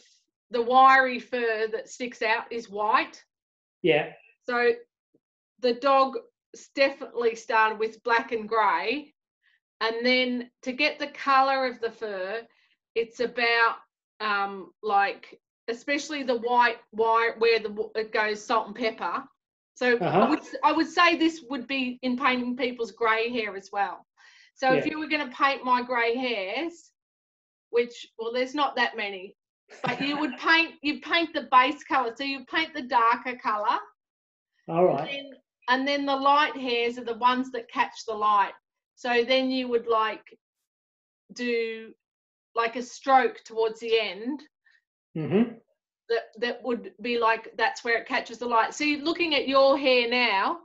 the wiry fur that sticks out is white. yeah, So the dog definitely started with black and grey. And then to get the colour of the fur, it's about um, like, especially the white wire where the it goes salt and pepper. So I, Uh-huh. would, s- I would say this would be in painting people's grey hair as well. So if you were going to paint my grey hairs, which, well, there's not that many, but you would paint, you paint the base colour. So you paint the darker colour all right and then, and then the light hairs are the ones that catch the light. So then you would like do like a stroke towards the end hmm that that would be like that's where it catches the light. See, looking at your hair now,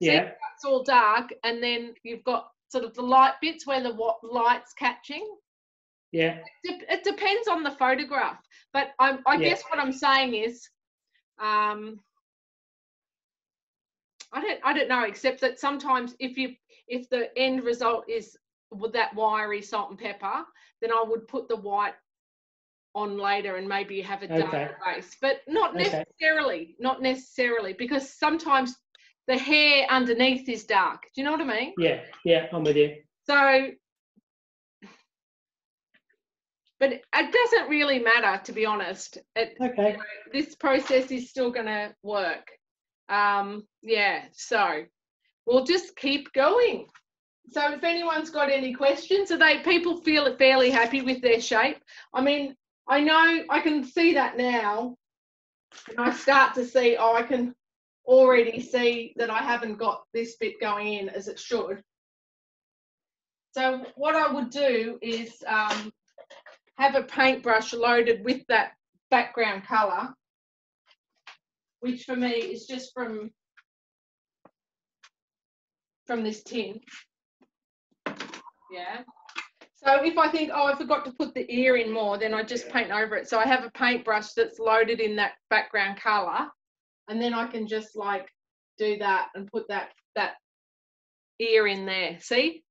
yeah, it's all dark, and then you've got sort of the light bits where the what light's catching. Yeah, Dep- It depends on the photograph, but I'm, I Yeah. guess what I'm saying is, um, I don't, I don't know, except that sometimes if you, if the end result is with that wiry salt and pepper, then I would put the white on later and maybe have a darker Okay. base, but not Okay. necessarily, not necessarily, because sometimes the hair underneath is dark. Do you know what I mean? yeah, yeah. I'm with you. So, but it doesn't really matter, to be honest. It, Okay, this process is still going to work. Um, yeah, so we'll just keep going. So if anyone's got any questions, are they people feel fairly happy with their shape? I mean, I know I can see that now. And I start to see, oh, I can already see that I haven't got this bit going in as it should. So what I would do is um, have a paintbrush loaded with that background colour, which for me is just from from this tin. Yeah. So if I think, oh, I forgot to put the ear in more, then I just paint over it. So I have a paintbrush that's loaded in that background colour, and then I can just like do that and put that that ear in there. See?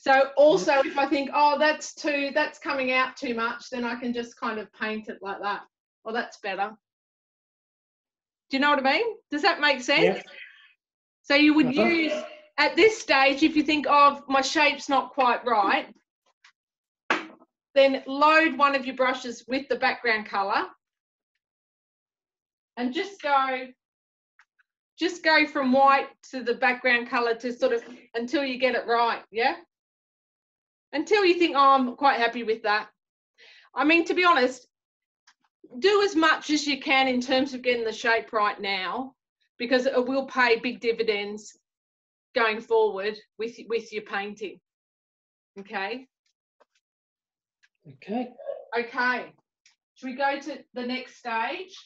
So also if I think, oh, that's too, that's coming out too much, then I can just kind of paint it like that. Oh, that's better. Do you know what I mean? Does that make sense? Yeah. So you would Uh-huh. use at this stage, if you think, oh, my shape's not quite right, then load one of your brushes with the background colour and just go just go from white to the background colour to sort of until you get it right, yeah? Until you think, oh, I'm quite happy with that. I mean, to be honest, do as much as you can in terms of getting the shape right now because it will pay big dividends going forward with with your painting. Okay. okay, Okay. Should we go to the next stage?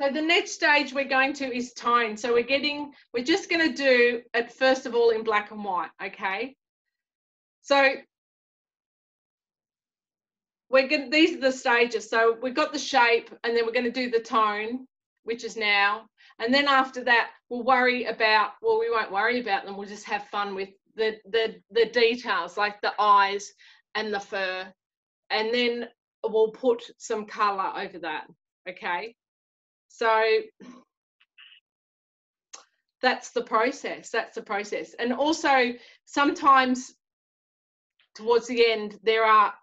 So the next stage we're going to is tone. So we're getting, we're just going to do it first of all in black and white. Okay. So we're going. These are the stages. So we've got the shape, and then we're going to do the tone, which is now. And then after that, we'll worry about. Well, we won't worry about them. We'll just have fun with the the the details, like the eyes and the fur, and then we'll put some color over that. Okay. So that's the process. That's the process. And also sometimes towards the end, there are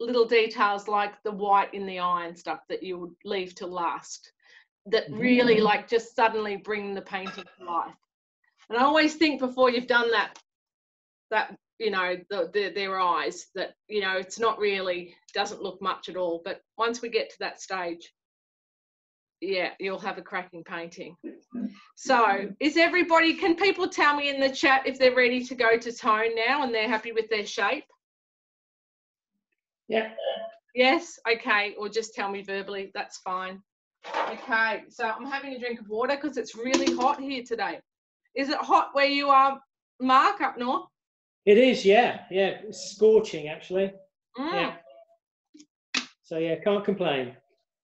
little details like the white in the eye and stuff that you would leave to last that really Mhm. like just suddenly bring the painting to life. And I always think before you've done that, that you know the, the, their eyes that you know it's not really doesn't look much at all but once we get to that stage yeah you'll have a cracking painting so is everybody can people tell me in the chat if they're ready to go to tone now and they're happy with their shape Yeah. yes okay or just tell me verbally that's fine okay so i'm having a drink of water because it's really hot here today is it hot where you are mark up north It is, yeah, yeah. It's scorching actually. Mm. Yeah. So yeah, can't complain.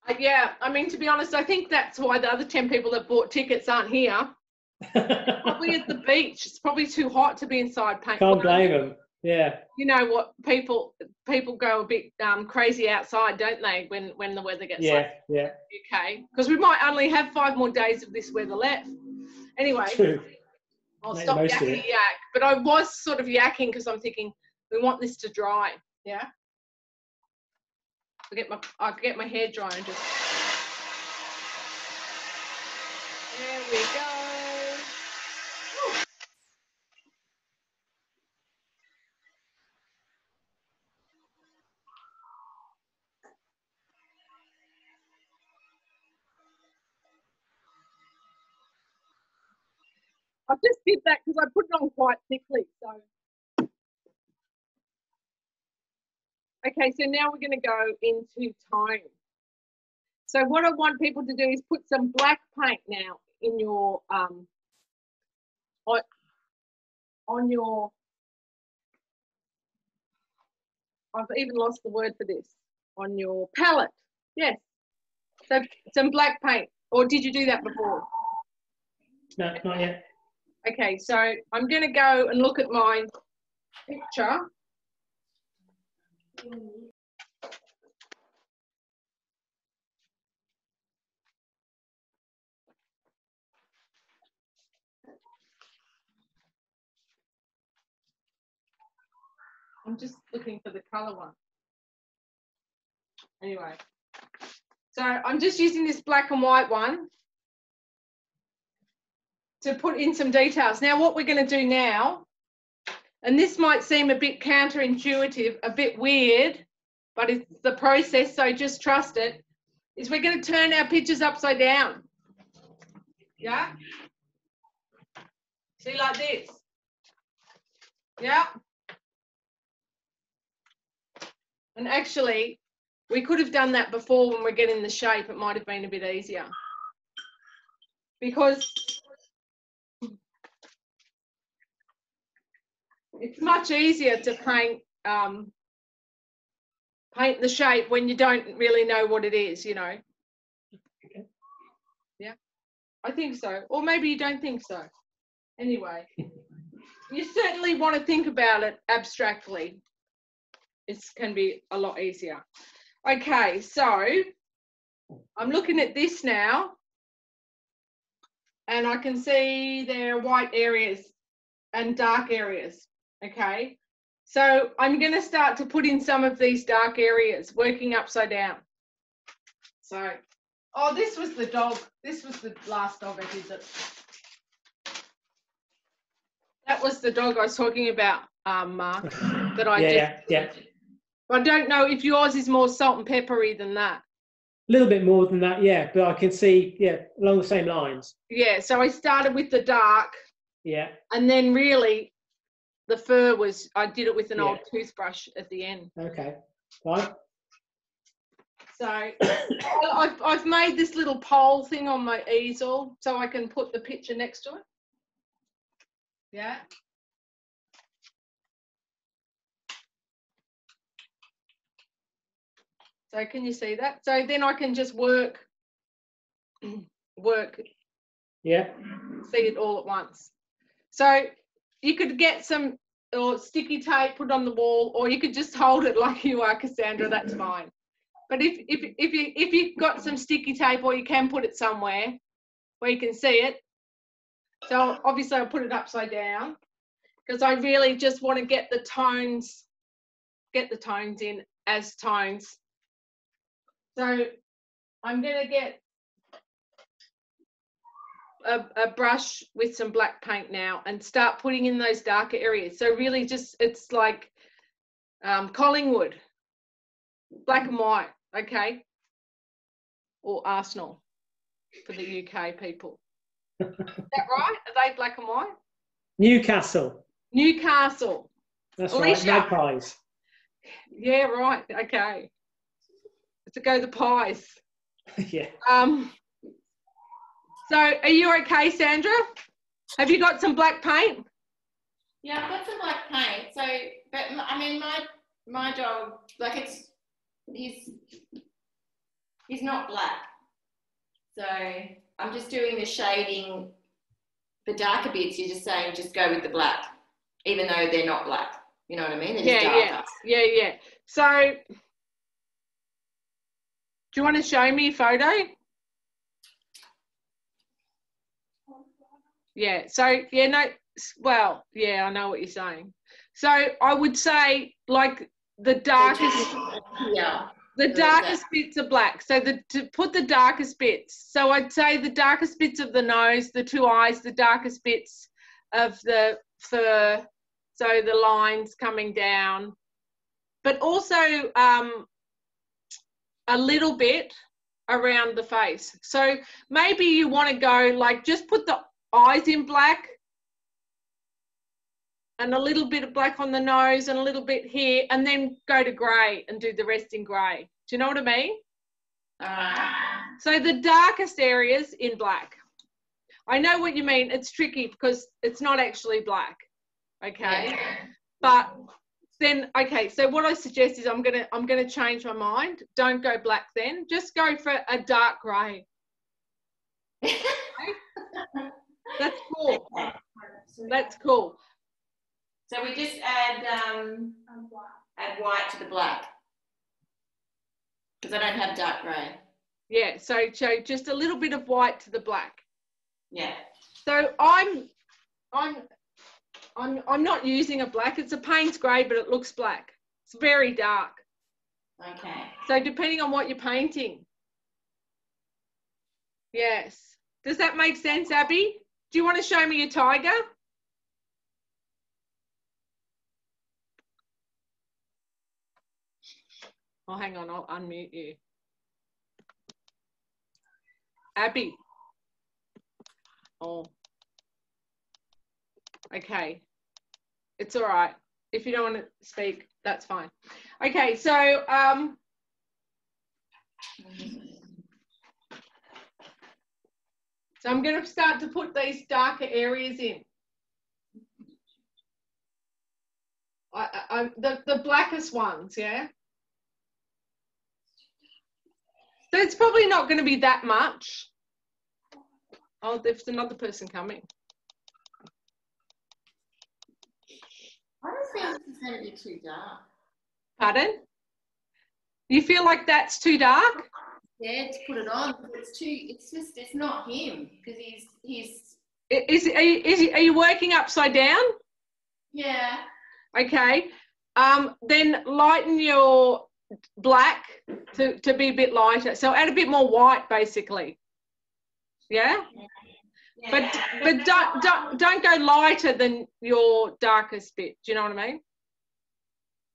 Uh, yeah, I mean, to be honest, I think that's why the other 10 people that bought tickets aren't here. Probably at the beach. It's probably too hot to be inside paint. Can't blame them. Yeah. You know what? People people go a bit um, crazy outside, don't they, when, when the weather gets Yeah. like Yeah. UK? Because we might only have five more days of this weather left. Anyway, True. I'll Make stop yakking yak. But I was sort of yakking because I'm thinking we want this to dry. Yeah. I get my I get my hair dry and just. There we go. I just did that quite thickly. So, okay, so now we're going to go into tone. So what I want people to do is put some black paint now in your um on, on your. I've even lost the word for this. On your palette, yes. So some black paint, or did you do that before? No, not yet. Okay, so I'm going to go and look at my picture. I'm just looking for the color one. Anyway, so I'm just using this black and white one to put in some details. Now, what we're going to do now, and this might seem a bit counterintuitive, a bit weird, but it's the process, so just trust it, is we're going to turn our pictures upside down. Yeah? See, like this. Yeah? And actually, we could have done that before when we're getting the shape. It might have been a bit easier. Because it's much easier to paint um, paint the shape when you don't really know what it is, you know. Okay. Yeah, I think so. Or maybe you don't think so. Anyway, you certainly want to think about it abstractly. It can be a lot easier. Okay, so I'm looking at this now and I can see there are white areas and dark areas. Okay, so I'm going to start to put in some of these dark areas, working upside down. So, oh, this was the dog. This was the last dog I did that. That was the dog I was talking about, um, Mark, that I yeah, just. yeah, yeah. I don't know if yours is more salt and peppery than that. A little bit more than that, yeah. But I can see, yeah, along the same lines. Yeah, so I started with the dark, Yeah. and then really the fur was, I did it with an Yeah. old toothbrush at the end. Okay. Right. So I've, I've made this little pole thing on my easel so I can put the picture next to it. Yeah. So can you see that? So then I can just work, work, Yeah. see it all at once. So you could get some or sticky tape put on the wall, or you could just hold it like you are, Cassandra. That's mm-hmm. fine. But if if if you if you've got some sticky tape, or you can put it somewhere where you can see it. So obviously I'll put it upside down because I really just want to get the tones, get the tones in as tones. So I'm gonna get a, a brush with some black paint now and start putting in those darker areas. So really just, it's like um, Collingwood, black and white, okay? Or Arsenal for the UK people. Is that right? Are they black and white? Newcastle. Newcastle. That's Alicia. right. Magpies. Yeah, right. Okay. To go the pies. yeah. Um, so are you okay, Sandra? Have you got some black paint? Yeah, I've got some black paint. So, but I mean, my my dog, like it's he's he's not black. So I'm just doing the shading. The darker bits, you're just saying just go with the black, even though they're not black. You know what I mean? They're Yeah, yeah. Yeah, yeah. So do you want to show me a photo? Yeah. So yeah, no. Well, yeah, I know what you're saying. So I would say like the darkest. Yeah. The darkest bits are black. So the to put the darkest bits. So I'd say the darkest bits of the nose, the two eyes, the darkest bits of the fur. So the lines coming down, but also um, a little bit around the face. So maybe you want to go like just put the eyes in black and a little bit of black on the nose and a little bit here and then go to grey and do the rest in grey. Do you know what I mean? Right. So the darkest areas in black. I know what you mean. It's tricky because it's not actually black. Okay. Yeah. But then okay, so what I suggest is I'm gonna I'm gonna change my mind. Don't go black then. Just go for a dark grey. That's cool. That's cool. So we just add um, add white to the black because I don't have dark grey. Yeah, so so just a little bit of white to the black. Yeah. So I'm I'm I'm I'm not using a black. It's a Payne's grey, but it looks black. It's very dark. Okay. So depending on what you're painting. Yes. Does that make sense, Abby? Do you want to show me your tiger? Oh, hang on, I'll unmute you. Abby. Oh. Okay. It's all right. If you don't want to speak, that's fine. Okay, so um, so I'm going to start to put these darker areas in. I, I, the, the blackest ones, yeah? So it's probably not going to be that much. Oh, there's another person coming. I don't think this is going to be too dark. Pardon? You feel like that's too dark? Yeah, to put it on. It's too. It's just. It's not him because he's. He's. Is, are, you, is, are you working upside down? Yeah. Okay. Um, then lighten your black to, to be a bit lighter. So add a bit more white basically. Yeah? yeah. But but don't don't don't go lighter than your darkest bit. Do you know what I mean?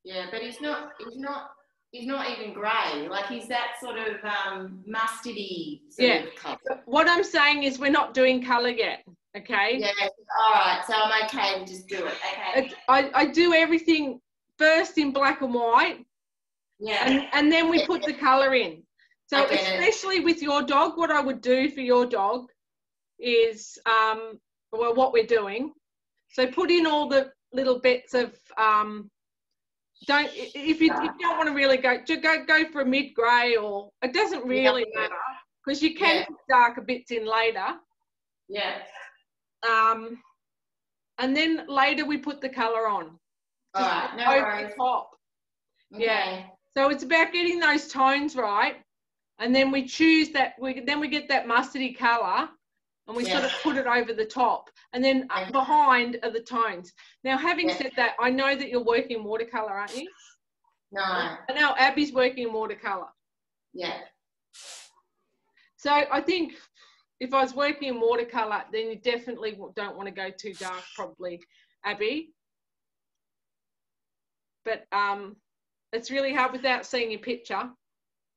Yeah, but he's not. He's not. He's not even grey. Like he's that sort of um, mustardy sort Yeah. of colour. What I'm saying is we're not doing colour yet. Okay? Yeah. All right. So I'm okay just do it. Okay. It, I, I do everything first in black and white Yeah. and, and then we put the colour in. So get it. especially with your dog, what I would do for your dog is um, well what we're doing. So put in all the little bits of um, don't if you, if you don't want to really go to go go for a mid grey or it doesn't really Yeah. matter because you can Yeah. put darker bits in later. Yeah. Um, and then later we put the colour on. All right. No over worries. the top. Okay. yeah. So it's about getting those tones right, and then we choose that. We then we get that mustardy color, and we sort of put it over the top, and then Yeah. behind are the tones. Now, having Yeah. said that, I know that you're working in watercolor, aren't you? No. I know Abby's working in watercolor. Yeah. So I think if I was working in watercolor, then you definitely don't want to go too dark, probably, Abby. But um, it's really hard without seeing your picture.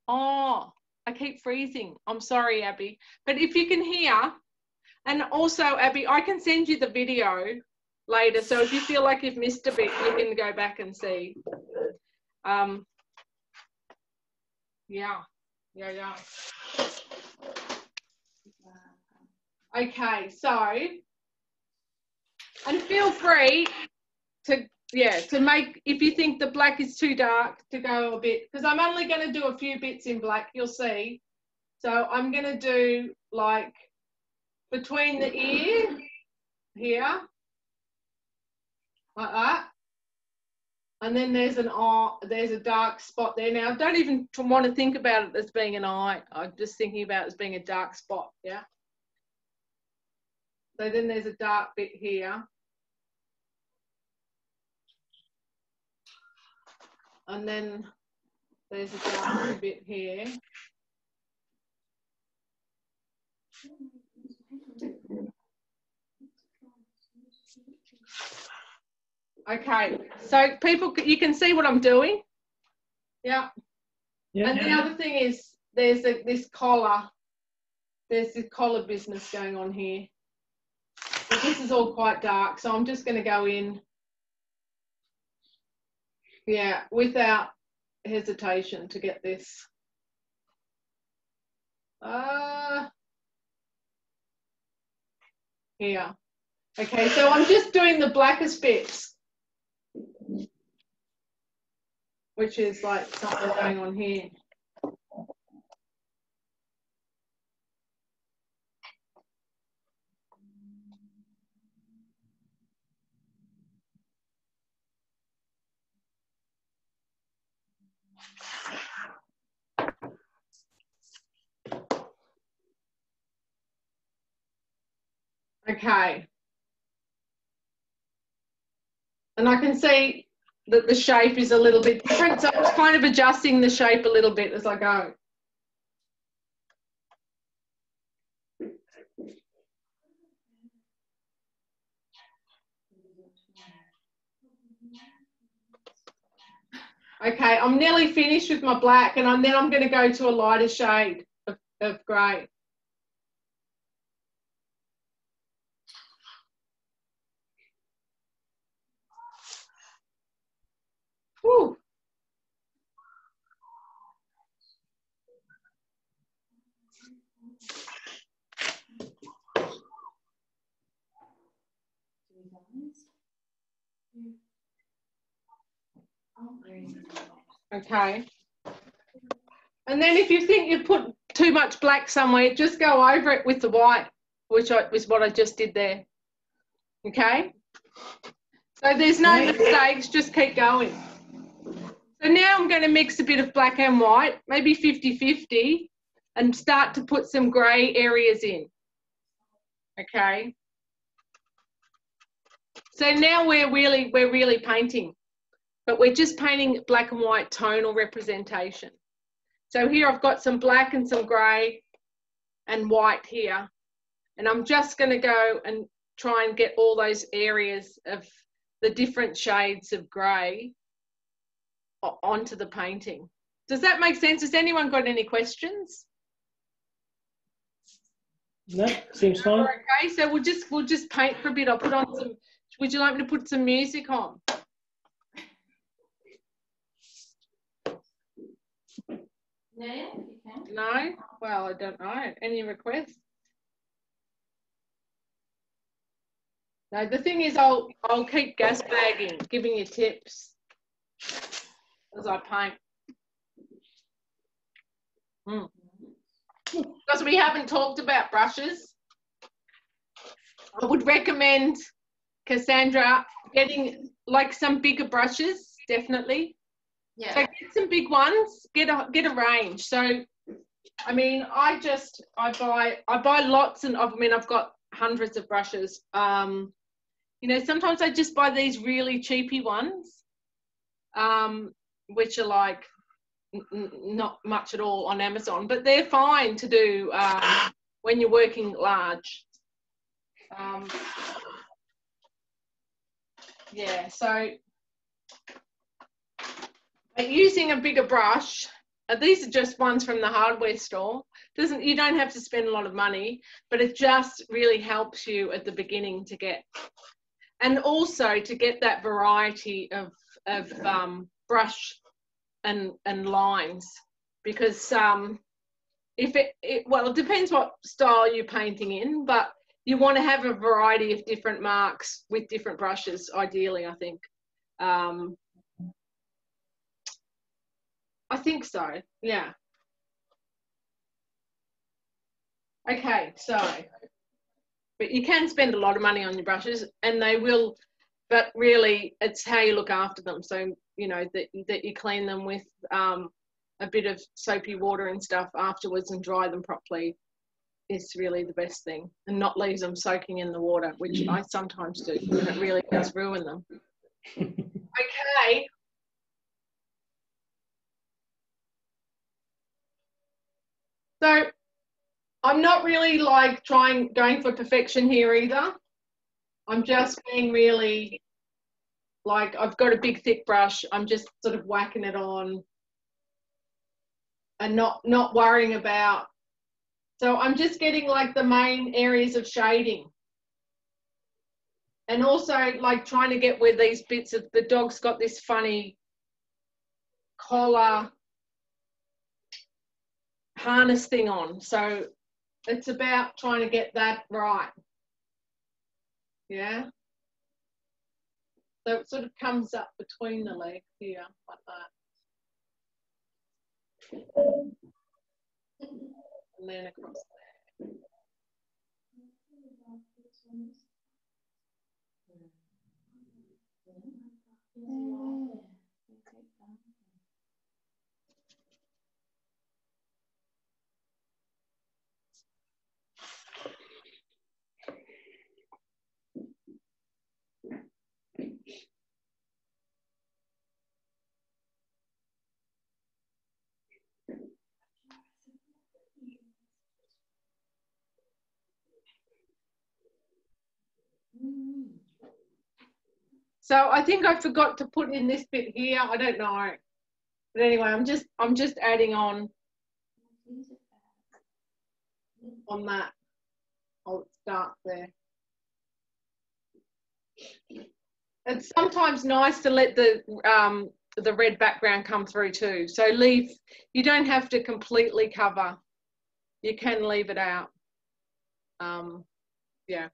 Oh, I keep freezing. I'm sorry, Abby. But if you can hear, and also, Abby, I can send you the video later. So if you feel like you've missed a bit, you can go back and see. Um, yeah, yeah, yeah. Okay, so, and feel free to, yeah, to make, if you think the black is too dark, to go a bit, because I'm only going to do a few bits in black, you'll see. So I'm going to do like between the ear here, like that. And then there's an eye, there's a dark spot there. Now, I don't even want to think about it as being an eye. I'm just thinking about it as being a dark spot, yeah? So then there's a dark bit here. And then there's a dark bit here. Okay, so people, you can see what I'm doing. Yeah. Yeah. And the other thing is, there's a, this collar. There's this collar business going on here. But this is all quite dark, so I'm just going to go in. Yeah, without hesitation to get this. Uh, here. Okay, so I'm just doing the blackest bits, which is like something going on here. Okay. And I can see that the shape is a little bit different. So I'm kind of adjusting the shape a little bit as I go. Okay, I'm nearly finished with my black and I'm, then I'm going to go to a lighter shade of, of grey. Whew. Okay. And then if you think you've put too much black somewhere, just go over it with the white, which I, was what I just did there. Okay. So there's no mistakes, just keep going. So now I'm going to mix a bit of black and white, maybe 50-50, and start to put some grey areas in. Okay. So now we're really, we're really painting, but we're just painting black and white tonal representation. So here I've got some black and some grey and white here. And I'm just going to go and try and get all those areas of the different shades of grey onto the painting. Does that make sense? Has anyone got any questions? No, seems fine. Okay, so we'll just we'll just paint for a bit. I'll put on some. Would you like me to put some music on? Yeah, you can. No. Well, I don't know. Any requests? No. The thing is, I'll I'll keep gas bagging, giving you tips as I paint. Hmm. Because we haven't talked about brushes. I would recommend Cassandra getting like some bigger brushes, definitely. Yeah. So get some big ones. Get a get a range. So, I mean, I just I buy I buy lots and I mean I've got hundreds of brushes. Um, you know, sometimes I just buy these really cheapy ones, um, which are like n- not much at all on Amazon, but they're fine to do um, when you're working large. Um, yeah, so using a bigger brush, uh, these are just ones from the hardware store. Doesn't you don't have to spend a lot of money, but it just really helps you at the beginning to get, and also to get that variety of of um, brush and and lines because um, if it, it well it depends what style you're painting in, but you want to have a variety of different marks with different brushes, ideally, I think. Um, I think so, yeah. Okay, so, but you can spend a lot of money on your brushes and they will, but really it's how you look after them. So, you know, that, that you clean them with um, a bit of soapy water and stuff afterwards and dry them properly is really the best thing and not leave them soaking in the water, which I sometimes do, and it really does ruin them. okay. So I'm not really like trying going for perfection here either. I'm just being really like I've got a big thick brush. I'm just sort of whacking it on and not not worrying about so I'm just getting like the main areas of shading. And also like trying to get where these bits of the dog's got this funny collar harness thing on. So it's about trying to get that right. Yeah. So it sort of comes up between the legs here, like that and then across there. So I think I forgot to put in this bit here. I don't know. But anyway, I'm just I'm just adding on on that. I'll start there. It's sometimes nice to let the um, the red background come through too. So leave, you don't have to completely cover. You can leave it out. Um, yeah.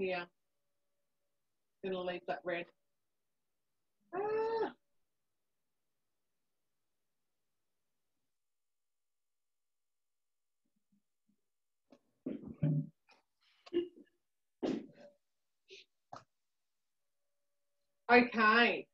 Yeah. Gonna leave that red. Ah. Okay.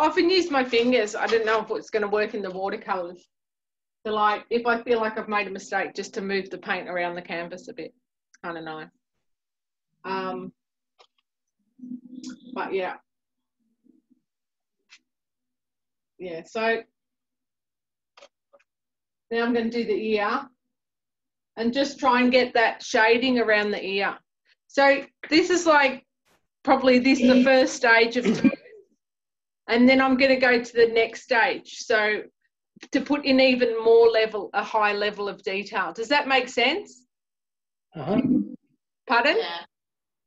Often use my fingers. I don't know if it's going to work in the watercolors. So like, if I feel like I've made a mistake, just to move the paint around the canvas a bit. It's kind of nice. Um, but yeah. Yeah, so now I'm going to do the ear and just try and get that shading around the ear. So this is like probably this is the first stage of and then I'm going to go to the next stage. So to put in even more level, a high level of detail. Does that make sense? Uh-huh. Pardon? Yeah.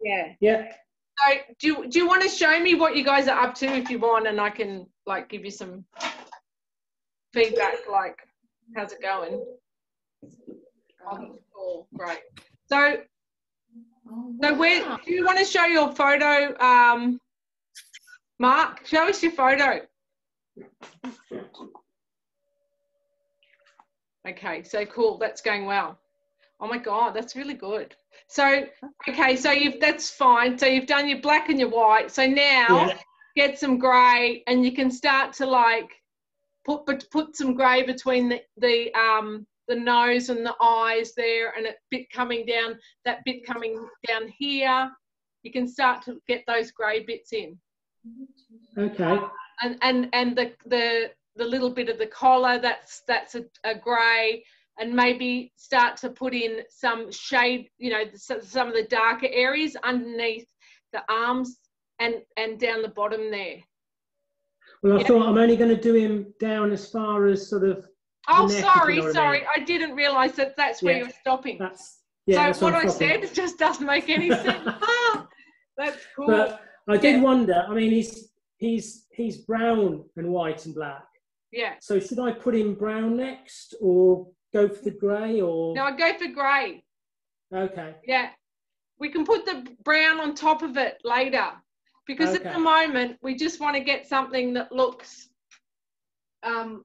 Yeah. Yeah. So do you, do you want to show me what you guys are up to if you want and I can like give you some feedback like how's it going? Oh, cool. Great. So, Oh, so where do you want to show your photo, um, Mark? Show us your photo. Okay, so cool. That's going well. Oh my God, that's really good. So, okay, so you've that's fine. So you've done your black and your white. So now Yeah. get some grey, and you can start to like put but put some grey between the the um the nose and the eyes there, and a bit coming down that bit coming down here. You can start to get those grey bits in Okay. and and and the the the little bit of the collar that's that's a, a grey and maybe start to put in some shade you know some, of the darker areas underneath the arms and and down the bottom there Well, I Yeah. thought I'm only going to do him down as far as sort of oh neck, if you sorry what sorry. I didn't realize that that's where Yeah. you're stopping that's yeah. that's so what I said just doesn't make any sense Ah, that's cool But I did Yeah. wonder. I mean, he's he's he's brown and white and black. yeah So should I put in brown next, or go for the grey, or now I go for grey okay? Yeah. We can put the brown on top of it later because at the moment we just want to get something that looks um,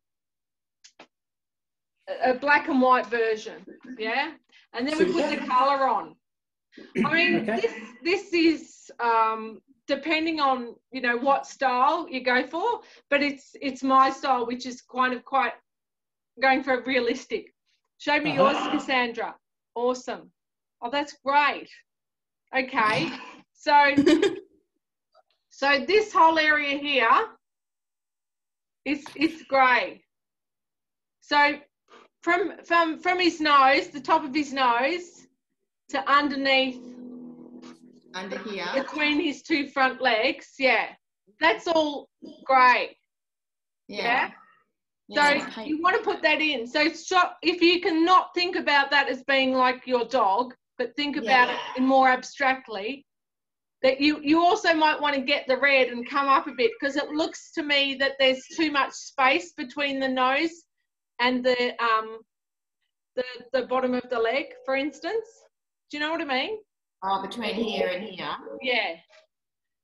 a black and white version. Yeah. And then we put the color on. I mean, Okay. this, this is um, depending on, you know, what style you go for, but it's, it's my style, which is kind of quite going for a realistic. Show me yours, Uh-huh. Cassandra. Awesome. Oh, that's great. Okay, so so this whole area here is it's grey. So from from from his nose, the top of his nose, to underneath Under here. between his two front legs, yeah, that's all great. Yeah. So Yeah. you want to put that in. So so if you cannot think about that as being like your dog, but think about it in more abstractly, that you you also might want to get the red and come up a bit because it looks to me that there's too much space between the nose and the um the the bottom of the leg, for instance. Do you know what I mean? Oh, between here and here. Yeah.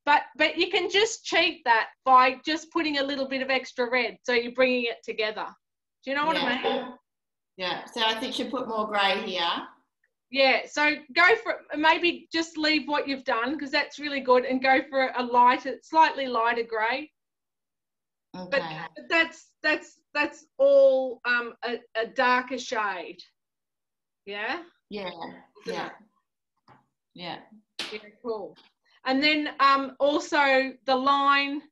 But but you can just cheat that by just putting a little bit of extra red, so you're bringing it together. Do you know what I mean? yeah. Yeah. So I think you put more grey here. Yeah, so go for maybe just leave what you've done because that's really good and go for a lighter, slightly lighter grey. Okay. But, but that's that's that's all um, a, a darker shade. Yeah, yeah. Yeah. Yeah. yeah, cool. And then um, also the line.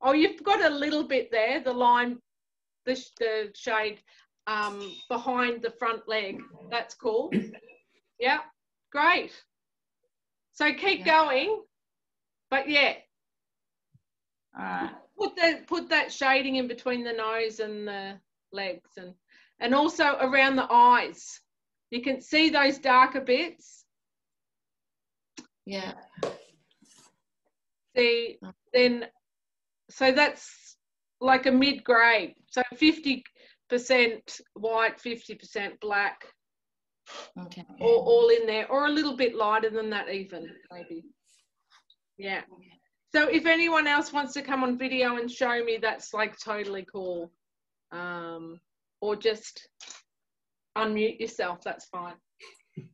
Oh, you've got a little bit there. The line, the sh- the shade um, behind the front leg. That's cool. Yeah, great. So keep Yeah. going, but yeah, All right. put the put that shading in between the nose and the legs, and and also around the eyes. You can see those darker bits. Yeah. See, then so that's like a mid grade. So fifty percent white, fifty percent black. Okay. all, all in there, or a little bit lighter than that, even maybe. Yeah. So if anyone else wants to come on video and show me, that's like totally cool. Um, or just unmute yourself, that's fine.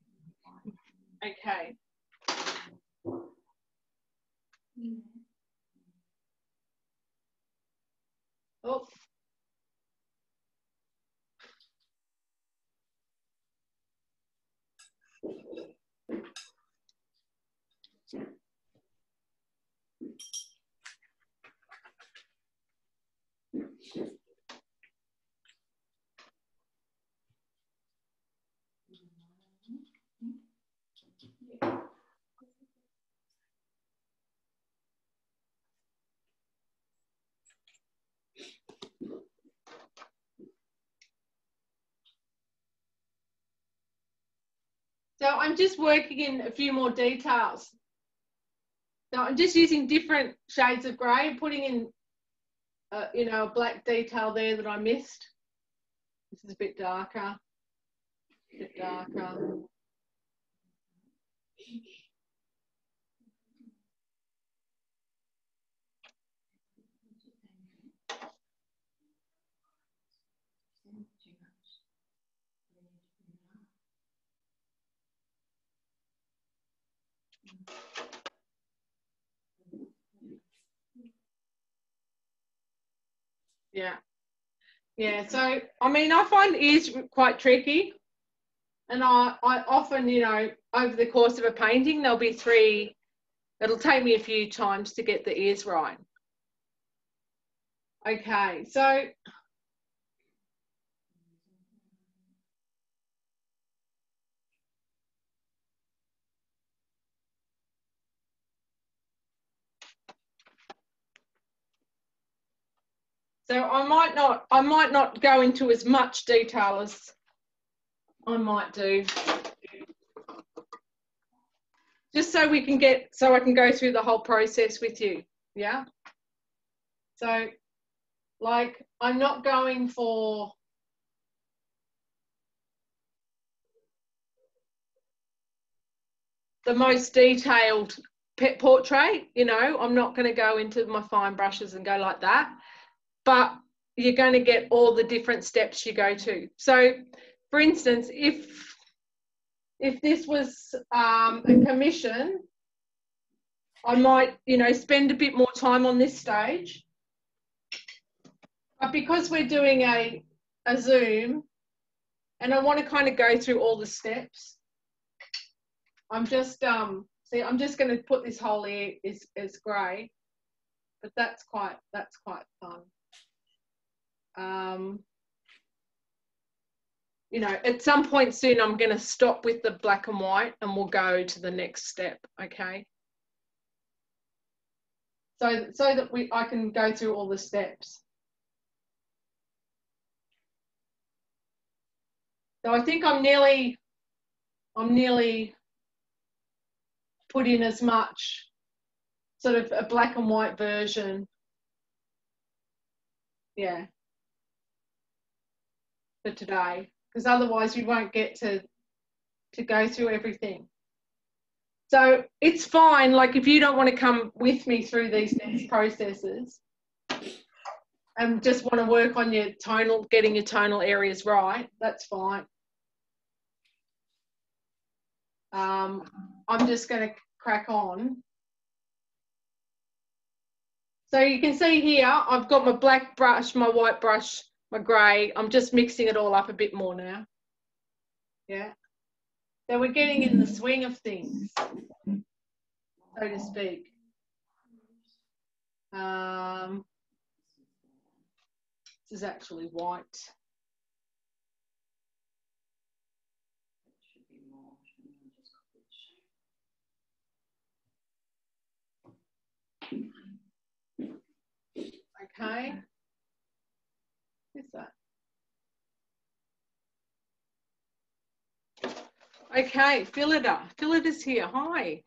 Okay. Oh. So I'm just working in a few more details. So I'm just using different shades of grey, putting in, uh, you know, a black detail there that I missed. This is a bit darker. bit darker. Yeah. Yeah. So, I mean, I find ears quite tricky. And I, I often, you know, over the course of a painting, there'll be three, it'll take me a few times to get the ears right. Okay. So, So I might not, I might not go into as much detail as I might do. Just so we can get, so I can go through the whole process with you. Yeah. So like, I'm not going for the most detailed pet portrait, you know, I'm not going to go into my fine brushes and go like that but you're going to get all the different steps you go to. So, for instance, if if this was um, a commission, I might, you know, spend a bit more time on this stage. But because we're doing a, a Zoom, and I want to kind of go through all the steps, I'm just, um, see, I'm just going to put this whole ear is, is grey, but that's quite, that's quite fun um, you know, at some point soon, I'm going to stop with the black and white and we'll go to the next step. Okay. So, so that we, I can go through all the steps. So I think I'm nearly, I'm nearly put in as much sort of a black and white version. Yeah for today because otherwise you won't get to to go through everything. So it's fine, like if you don't want to come with me through these next processes and just want to work on your tonal, getting your tonal areas right, that's fine. Um, I'm just going to crack on. So you can see here, I've got my black brush, my white brush, my grey. I'm just mixing it all up a bit more now. Yeah. So we're getting in the swing of things, so to speak. Um, this is actually white. Okay. Who's that? Okay, Phillida. Phillida's here. Hi.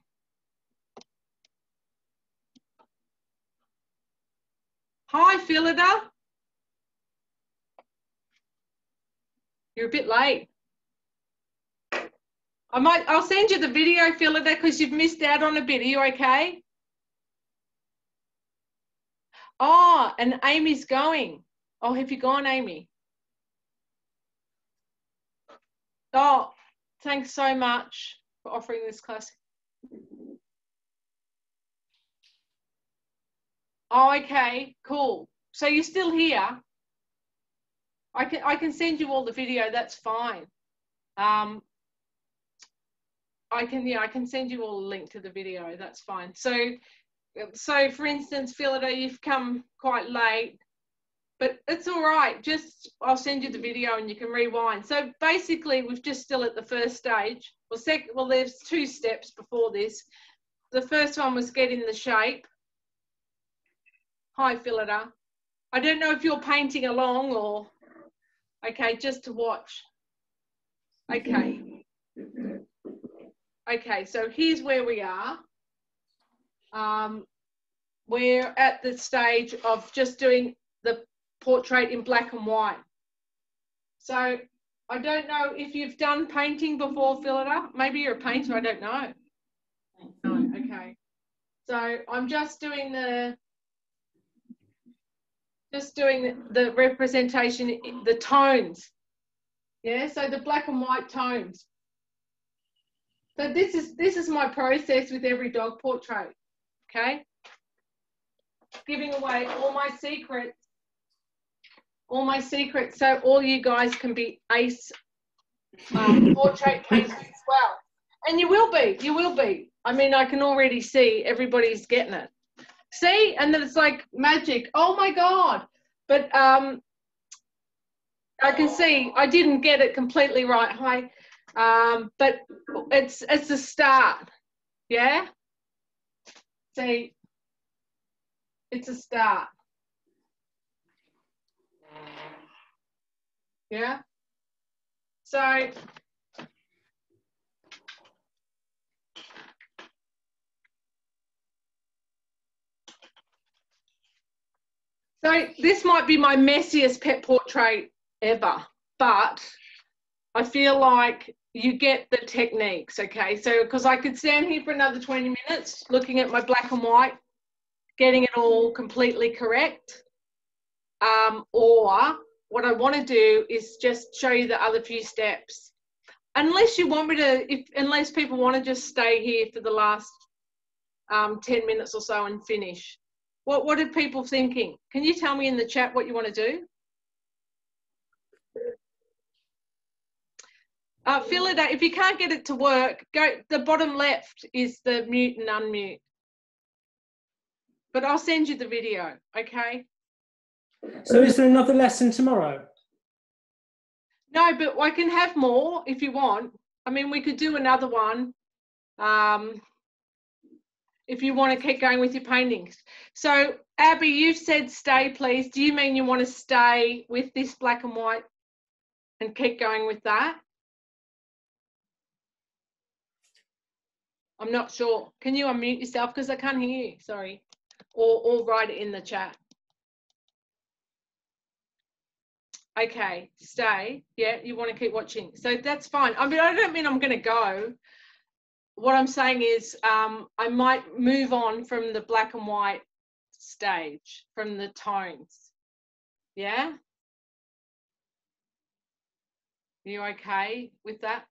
Hi, Phillida. You're a bit late. I might, I'll send you the video, Phillida, because you've missed out on a bit. Are you okay? Oh, and Amy's going. Oh, have you gone, Amy? Oh, thanks so much for offering this class. Oh, okay, cool. So you're still here. I can I can send you all the video. That's fine. Um, I can yeah I can send you all a link to the video. That's fine. So so for instance, Phillida, you've come quite late but it's all right. Just I'll send you the video and you can rewind. So basically, we're just still at the first stage. Well, second, well, there's two steps before this. The first one was getting the shape. Hi, Phillida. I don't know if you're painting along or okay, just to watch. Okay. Okay, so here's where we are. Um, we're at the stage of just doing the portrait in black and white. So I don't know if you've done painting before, Phillida. Maybe you're a painter, I don't know. No, okay. So I'm just doing the, just doing the, the representation, the tones. Yeah, so the black and white tones. So this is this is my process with every dog portrait. Okay. Giving away all my secrets. All my secrets so all you guys can be ace um, portrait painters as well. And you will be, you will be. I mean, I can already see everybody's getting it. See? And then it's like magic. Oh my God. But um, I can see I didn't get it completely right. Hi. Um, but it's it's a start. Yeah? See, it's a start. Yeah? So So this might be my messiest pet portrait ever, but I feel like you get the techniques, okay? So because I could stand here for another 20 minutes looking at my black and white, getting it all completely correct. Um, or what I want to do is just show you the other few steps. Unless you want me to, if unless people want to just stay here for the last um, 10 minutes or so and finish. What, what are people thinking? Can you tell me in the chat what you want to do? Uh, fill it out. If you can't get it to work, go the bottom left is the mute and unmute. But I'll send you the video, okay? So is there another lesson tomorrow? No, but I can have more if you want. I mean, we could do another one. Um, if you want to keep going with your paintings. So, Abby, you've said stay, please. Do you mean you want to stay with this black and white and keep going with that? I'm not sure. Can you unmute yourself? Because I can't hear you. Sorry. Or, or write it in the chat. Okay, stay. Yeah, you want to keep watching. So that's fine. I mean, I don't mean I'm going to go what I'm saying is um, I might move on from the black and white stage, from the tones. Yeah? You okay with that?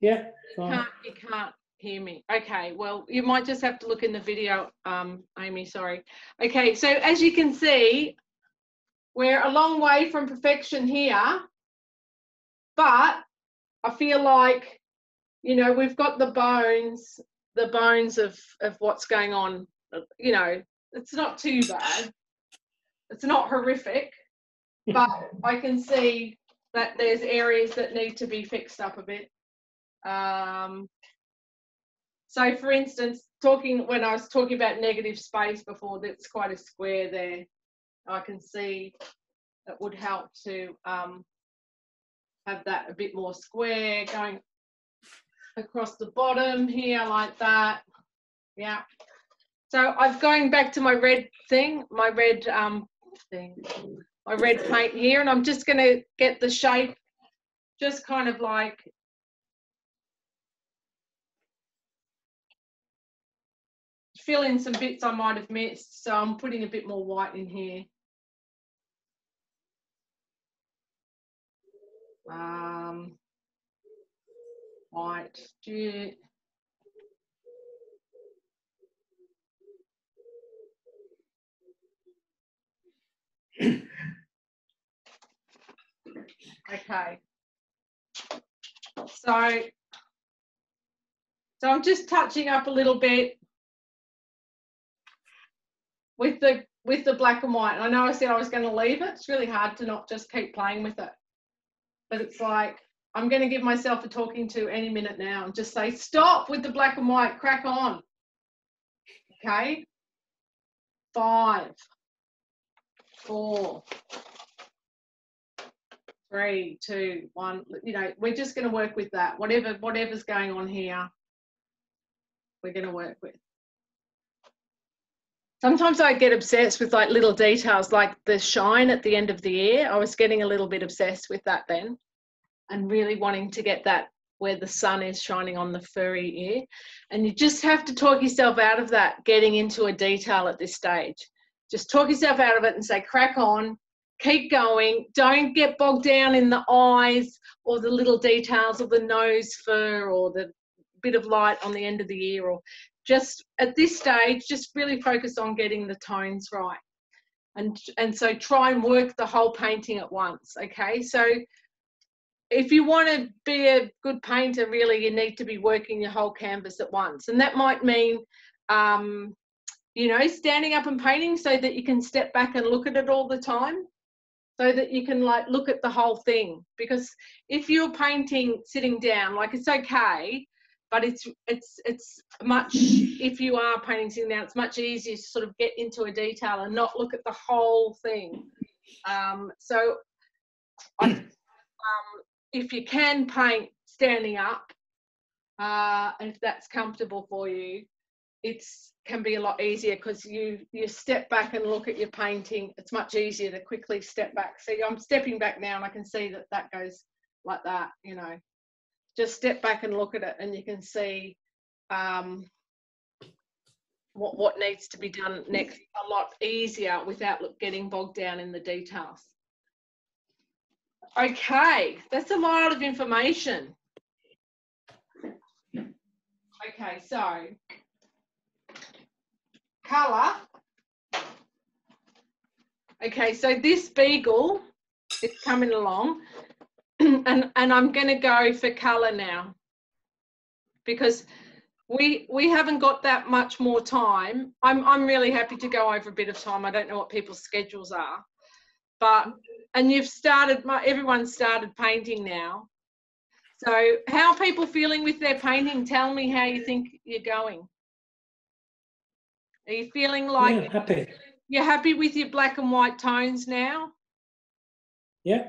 Yeah, You can't, you can't hear me. Okay, well, you might just have to look in the video, um, Amy, sorry. Okay, so as you can see, we're a long way from perfection here, but I feel like you know we've got the bones the bones of of what's going on. You know it's not too bad. It's not horrific but i can see that there's areas that need to be fixed up a bit. Um so for instance talking when i was talking about negative space before that's quite a square there i can see it would help to um have that a bit more square going across the bottom here like that. Yeah. So I'm going back to my red thing, my red um thing, my red paint here, and I'm just going to get the shape just kind of like fill in some bits I might have missed. So I'm putting a bit more white in here. Um, Okay. So, so I'm just touching up a little bit with the with the black and white. I know I said I was going to leave it. It's really hard to not just keep playing with it. But it's like I'm going to give myself a talking to any minute now and just say, stop with the black and white, crack on. Okay. Five, four, three, two, one. You know, we're just going to work with that. Whatever, whatever's going on here, we're going to work with. Sometimes I get obsessed with like little details, like the shine at the end of the ear. I was getting a little bit obsessed with that then. and really wanting to get that where the sun is shining on the furry ear. And you just have to talk yourself out of that getting into a detail at this stage. Just talk yourself out of it and say, crack on, keep going. Don't get bogged down in the eyes or the little details of the nose fur or the bit of light on the end of the ear or just at this stage just really focus on getting the tones right. And and so try and work the whole painting at once okay? So if you want to be a good painter really you need to be working your whole canvas at once. And that might mean um, you know standing up and painting so that you can step back and look at it all the time. So that you can like look at the whole thing. Because if you're painting sitting down like it's okay but it's it's it's much if you are painting sitting down it's much easier to sort of get into a detail and not look at the whole thing. Um, so I, um, if you can paint standing up uh, if that's comfortable for you it can be a lot easier because you you step back and look at your painting it's much easier to quickly step back. See i'm stepping back now and i can see that that goes like that you know just step back and look at it and you can see um, what, what needs to be done next a lot easier without getting bogged down in the details. Okay, that's a lot of information. Okay, so colour. Okay, so this beagle is coming along and and I'm going to go for color now because we we haven't got that much more time. I'm I'm really happy to go over a bit of time. I don't know what people's schedules are, but and you've started. Everyone's started painting now. So how are people feeling with their painting? Tell me how you think you're going. Are you feeling like yeah, happy? You're happy with your black and white tones now? Yeah.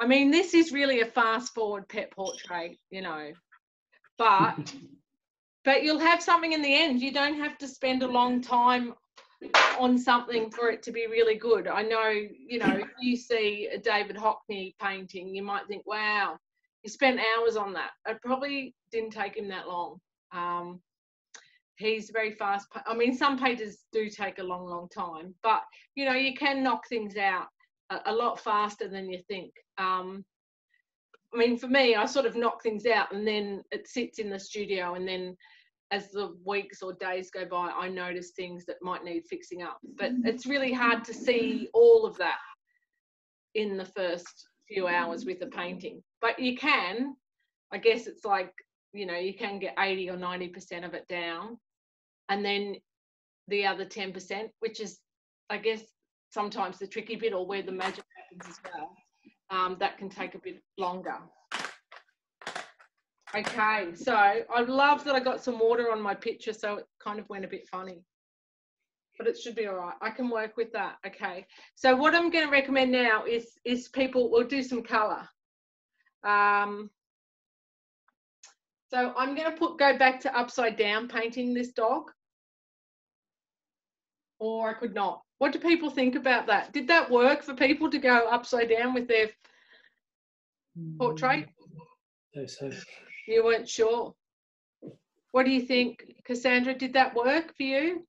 I mean, this is really a fast forward pet portrait, you know, but but you'll have something in the end. You don't have to spend a long time on something for it to be really good. I know, you know, if you see a David Hockney painting, you might think, wow, he spent hours on that. It probably didn't take him that long. Um, he's very fast. I mean, some painters do take a long, long time, but you know, you can knock things out a, a lot faster than you think. Um, I mean, for me, I sort of knock things out and then it sits in the studio. And then as the weeks or days go by, I notice things that might need fixing up. But it's really hard to see all of that in the first few hours with a painting. But you can, I guess it's like, you know, you can get 80 or 90% of it down. And then the other 10%, which is, I guess, sometimes the tricky bit or where the magic happens as well um, that can take a bit longer. Okay, so I love that I got some water on my picture, so it kind of went a bit funny. But it should be all right. I can work with that. Okay. So what I'm going to recommend now is is people will do some color. Um, so I'm going to put go back to upside down painting this dog. Or I could not. What do people think about that? Did that work for people to go upside down with their portrait? No, so. You weren't sure. What do you think, Cassandra? Did that work for you?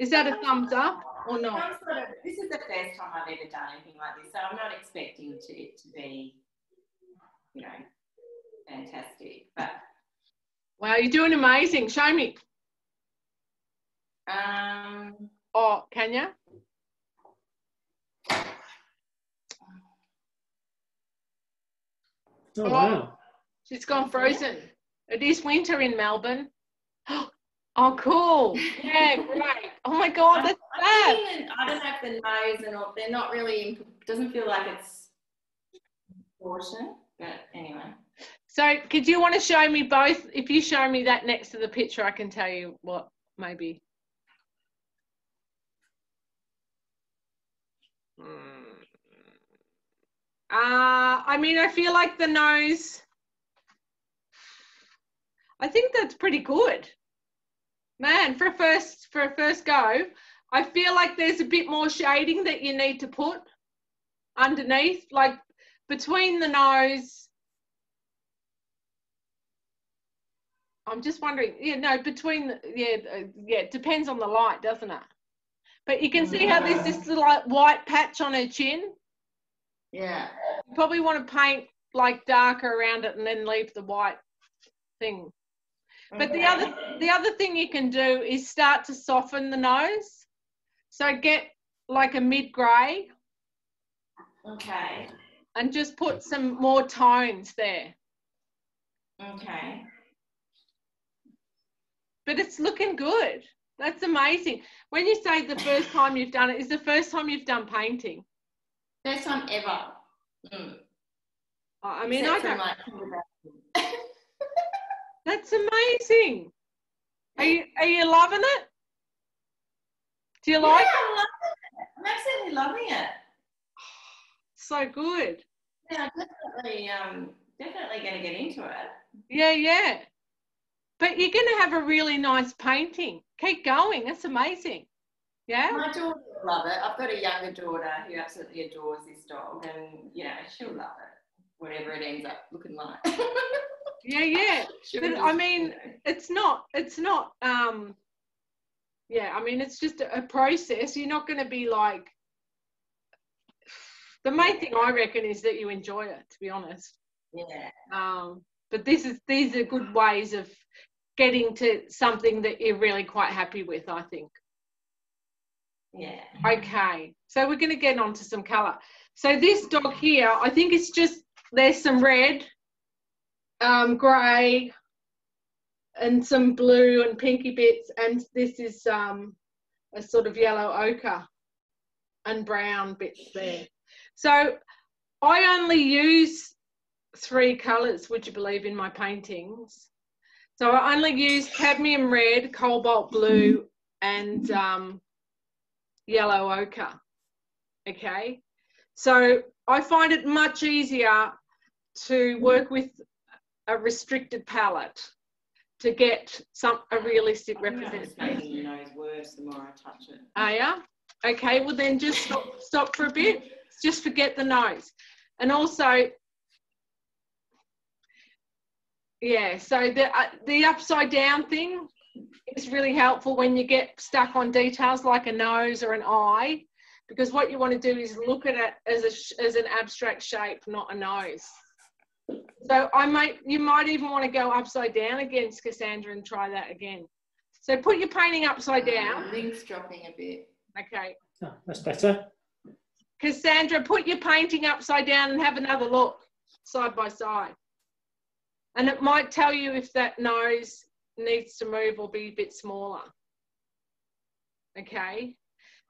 Is that a thumbs up or not? Sort of, this is the first time I've ever done anything like this, so I'm not expecting to, it to be, you know, fantastic. But wow, you're doing amazing. Show me. Um, Oh, Kenya? Oh, wow. She's gone frozen. It is winter in Melbourne. Oh, cool. Yeah, great. Oh my God, that's bad. I don't know if the nose and all, they're not really, doesn't feel like it's proportionate, but anyway. So, could you want to show me both? If you show me that next to the picture, I can tell you what maybe Uh, I mean, I feel like the nose, I think that's pretty good. Man, for a first, for a first go, I feel like there's a bit more shading that you need to put underneath, like between the nose. I'm just wondering, yeah, no, between, the, yeah, uh, yeah, it depends on the light, doesn't it? But you can see how there's mm. this little white patch on her chin. Yeah. You probably want to paint like darker around it and then leave the white thing. But the other the other thing you can do is start to soften the nose. So get like a mid grey Okay. and just put some more tones there. Okay. But it's looking good. That's amazing. When you say the first time you've done it, is the first time you've done painting. First time ever. Mm. I I mean, I don't, like, that's amazing. Are you are you loving it? Do you like it? I love it. I'm absolutely loving it. So good. Yeah, definitely. Um, definitely going to get into it. Yeah, yeah. But you're going to have a really nice painting. Keep going. That's amazing. Yeah. My daughter will love it. I've got a younger daughter who absolutely adores this dog, and you know she'll love it, whatever it ends up looking like. Yeah, yeah. She'll But, I mean, know. It's not. It's not. Um. Yeah, I mean, it's just a a process. You're not going to be like. The main thing I reckon is that you enjoy it. To be honest. yeah, Um. But this is these are good ways of getting to something that you're really quite happy with. I think. Yeah. Okay, so we're going to get on to some colour. So this dog here, I think it's just, there's some red, um, grey, and some blue and pinky bits, and this is um, a sort of yellow ochre and brown bits there. So I only use three colours, would you believe, in my paintings. So I only use cadmium red, cobalt blue, and um, yellow ochre. Okay, so I find it much easier to work with a restricted palette to get some a realistic I think I'm just representation. making your nose worse the more I touch it. Are yeah. Okay, well then just stop, stop for a bit. Just forget the nose. And also, yeah, so the, uh, the upside down thing is really helpful when you get stuck on details like a nose or an eye, because what you want to do is look at it as, a, as an abstract shape, not a nose. So I might, you might even want to go upside down against Cassandra and try that again. So put your painting upside uh, down. The link's dropping a bit. Okay. Oh, that's better. Cassandra, put your painting upside down and have another look side by side. And it might tell you if that nose needs to move or be a bit smaller. Okay.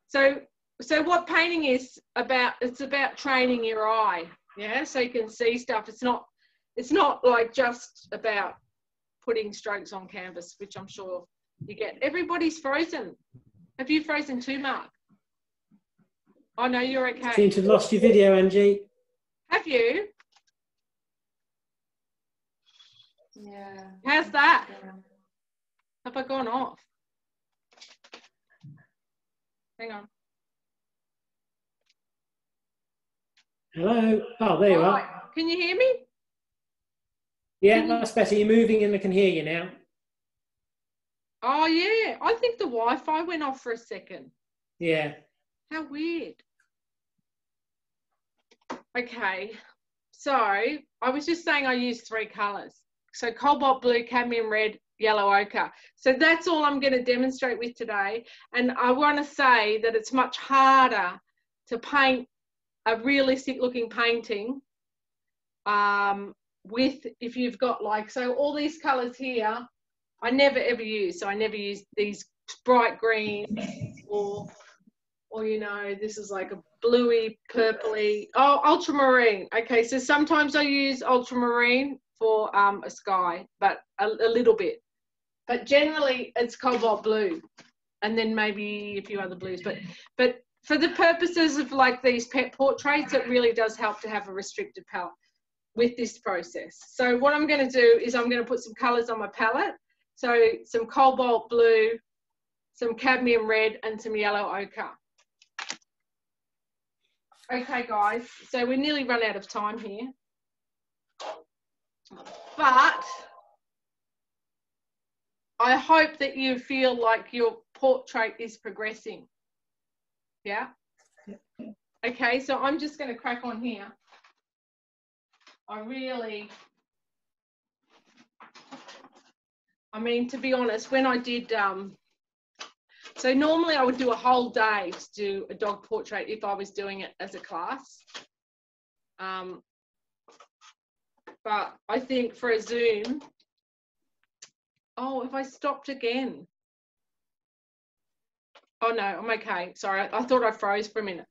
So so what painting is about it's about training your eye. Yeah, so you can see stuff. It's not it's not like just about putting strokes on canvas, which I'm sure you get. Everybody's frozen. Have you frozen too, Mark? Oh no, you're okay. Seem to have lost your video, Angie. Have you? Yeah. How's that? Have I gone off? Hang on. Hello. Oh, there you Right. are. Can you hear me? Yeah, you- that's better. You're moving and I can hear you now. Oh yeah. I think the Wi-Fi went off for a second. Yeah. How weird. Okay. So I was just saying I use three colours. So cobalt blue, cadmium red, yellow ochre. So that's all I'm going to demonstrate with today. And I want to say that it's much harder to paint a realistic looking painting um, with if you've got like so all these colours here I never ever use so I never use these bright greens or or you know this is like a bluey purpley oh ultramarine okay so sometimes I use ultramarine for um, a sky but a, a little bit but generally it's cobalt blue. And then maybe a few other blues. But but for the purposes of like these pet portraits it really does help to have a restricted palette with this process. So what I'm going to do is I'm going to put some colors on my palette. So some cobalt blue some cadmium red and some yellow ochre. Okay guys. So we're nearly run out of time here. But I hope that you feel like your portrait is progressing. Yeah. Okay, so I'm just going to crack on here. I really, I mean, to be honest, when I did, um, so normally I would do a whole day to do a dog portrait if I was doing it as a class. Um, but I think for a Zoom, oh, if I stopped again. Oh no, I'm okay. Sorry, I, I thought I froze for a minute.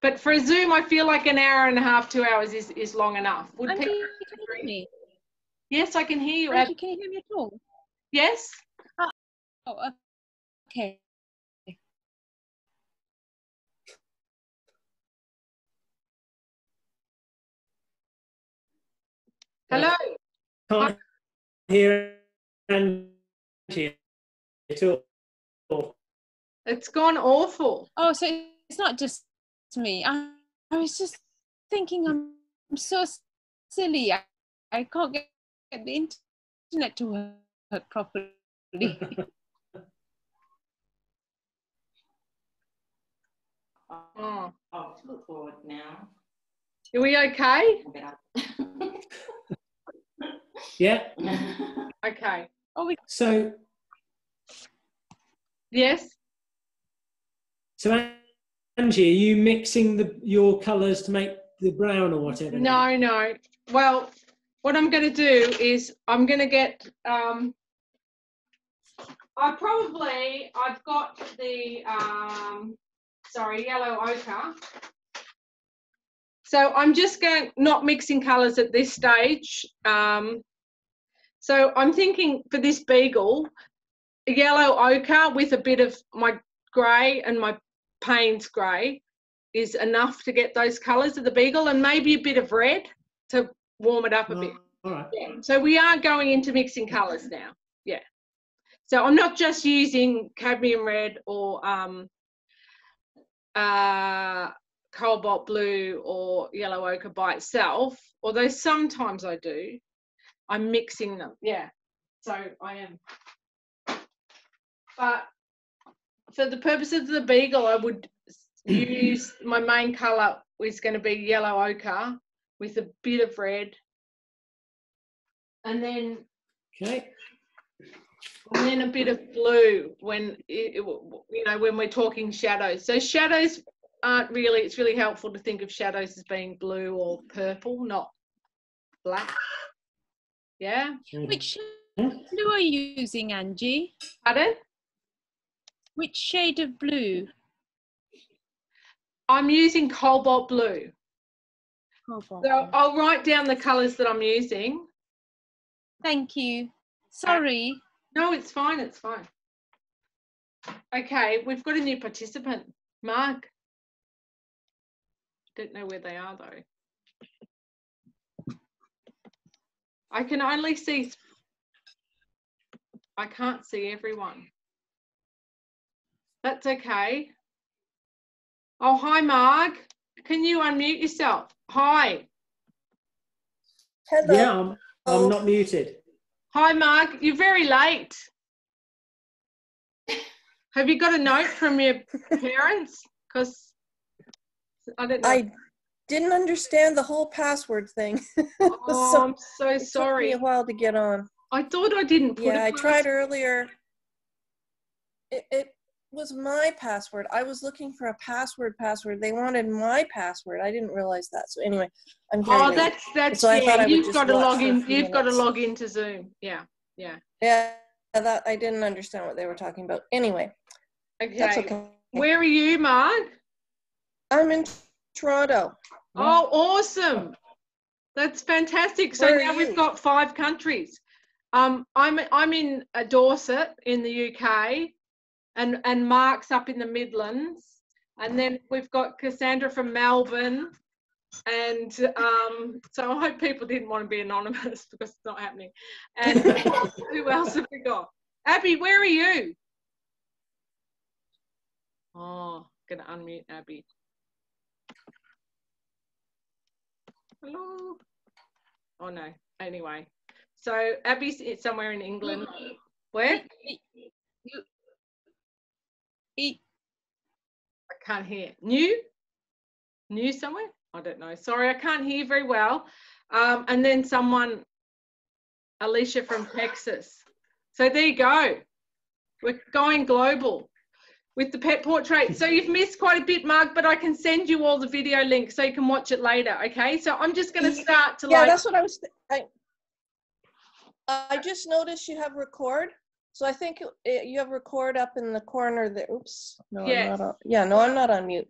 But for a Zoom, I feel like an hour and a half, two hours is, is long enough. Would Angie, people can you hear me? Yes, I can hear you. Angie, can you hear me at all? Yes. Oh, oh okay. Hello. Can't hear Angie at all. It's gone awful. Oh, so it's not just me. I, I was just thinking I'm, I'm so silly. I, I can't get, get the internet to work properly. Oh. I'll look forward now. Are we okay? I'll get up. Yeah. Okay. Oh, we, So, Yes. so Angie, are you mixing the your colours to make the brown or whatever? No, no. Well, what I'm going to do is I'm going to get. Um, I probably I've got the um, sorry yellow ochre. So I'm just going not mixing colours at this stage. Um, so I'm thinking for this beagle, yellow ochre with a bit of my grey and my Payne's grey is enough to get those colours of the beagle and maybe a bit of red to warm it up a bit. All right. Yeah. So we are going into mixing colours now. Yeah. So I'm not just using cadmium red or um, uh, cobalt blue or yellow ochre by itself, although sometimes I do. I'm mixing them. Yeah. So I am. But for the purpose of the beagle, I would use my main colour is going to be yellow ochre with a bit of red. And then Okay. and then a bit of blue when it, it- you know when we're talking shadows. So shadows aren't really. It's really helpful to think of shadows as being blue or purple, not black. Yeah. which blue are you using, Angie? Pardon? Which shade of blue? I'm using cobalt blue. Cobalt So blue. I'll write down the colours that I'm using. Thank you. Sorry. No, it's fine. It's fine. Okay, we've got a new participant, Mark. Don't know where they are though. I can only see. I can't see everyone. That's okay. Oh, hi, Mark. Can you unmute yourself? Hi. Hello. Yeah, I'm, I'm oh. not muted. Hi, Mark. You're very late. Have you got a note from your parents? Because I don't know. I didn't understand the whole password thing. oh, so I'm so it took sorry. me a while to get on. I thought I didn't Yeah, I tried earlier. It, it was my password. I was looking for a password password. They wanted my password. I didn't realize that. So anyway, I'm Oh, that's that's So yeah. You've got to log in. You've got to minutes. log into Zoom. Yeah, yeah. Yeah, that I didn't understand what they were talking about. Anyway, Okay. that's okay. Where are you, Mark? I'm in Toronto. Oh, awesome. That's fantastic. So Where now you? we've got five countries. Um, I'm I'm in uh, Dorset in the UK, and and Mark's up in the Midlands, and then we've got Cassandra from Melbourne, and um, so I hope people didn't want to be anonymous because it's not happening. And who else have we got? Abby, where are you? Oh, gonna unmute Abby. Hello. Oh no. Anyway, so Abby's somewhere in England. Where? I can't hear. New? New somewhere? I don't know. Sorry, I can't hear very well. Um, and then someone, Alicia from Texas. So there you go. We're going global with the pet portrait. So you've missed quite a bit, Mark, but I can send you all the video links so you can watch it later. Okay. So I'm just going to start to Yeah, like. that's what I was. Th- I, I just noticed you have record. So I think you- have record up in the corner there. Oops. No, I'm not on. Yeah, no, I'm not on mute.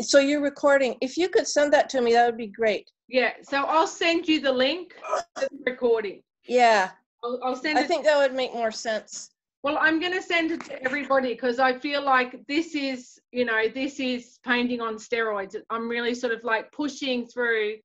So you're recording. If you could send that to me, that would be great. Yeah. So I'll send you the link to the recording. Yeah, I'll, I'll send I think that would make more sense. Well, I'm going to send it to everybody because I feel like this is, you know, this is painting on steroids. I'm really sort of like pushing through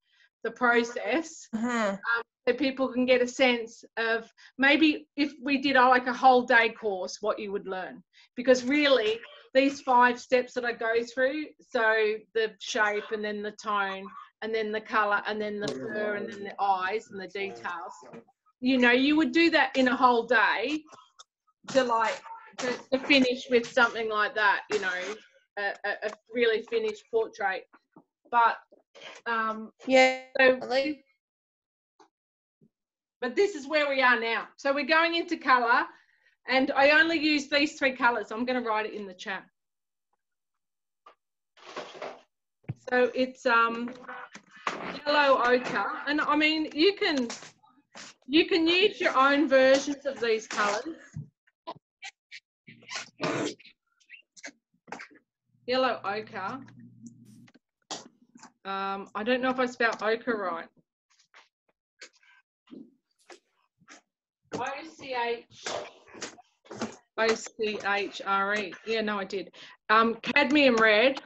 the process Mhm. so people can get a sense of maybe if we did uh, like a whole day course, what you would learn. Because really, these five steps that I go through so the shape and then the tone and then the color and then the fur and then the eyes and the details you know you would do that in a whole day to like to, to finish with something like that you know a, a, really finished portrait. But um Yeah. so but this is where we are now. So we're going into color and i only use these three colors i'm going to write it in the chat. So it's um yellow ochre and i mean you can you can use your own versions of these colors yellow ochre um i don't know if i spelled ochre right O-C-H O-C-H-R-E. Yeah, no, I did. Um, cadmium red.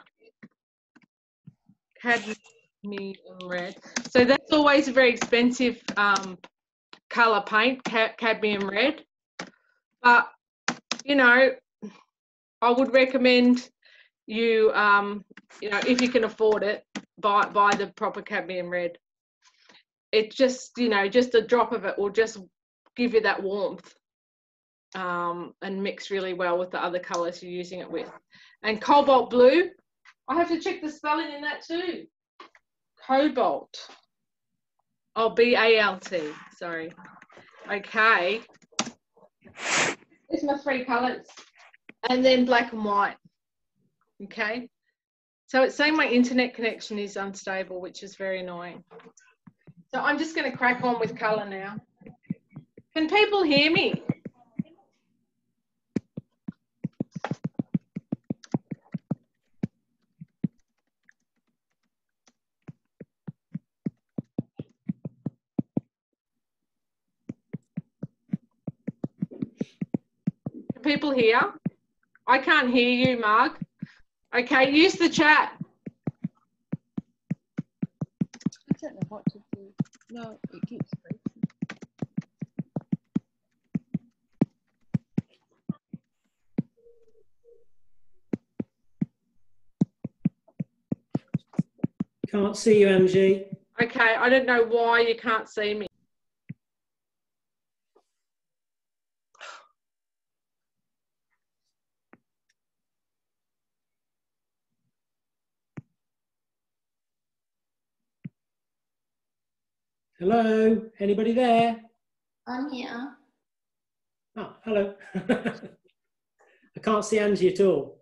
Cadmium red. So that's always a very expensive um, color paint, ca- cadmium red. But, you know, I would recommend you, um, you know, if you can afford it, buy, buy the proper cadmium red. It just, you know, just a drop of it will just give you that warmth um, and mix really well with the other colors you're using it with. And cobalt blue, I have to check the spelling in that too. Cobalt. Oh, B-A-L-T, sorry. Okay. There's my three colors. And then black and white. Okay. So it's saying my internet connection is unstable, which is very annoying. So I'm just going to crack on with color now. Can people hear me? People hear? I can't hear you, Mark. Okay, use the chat. I don't know what to do. No, it keeps breaking. Can't see you, Angie. Okay, I don't know why you can't see me. Hello, anybody there? I'm here. Oh, hello. I can't see Angie at all.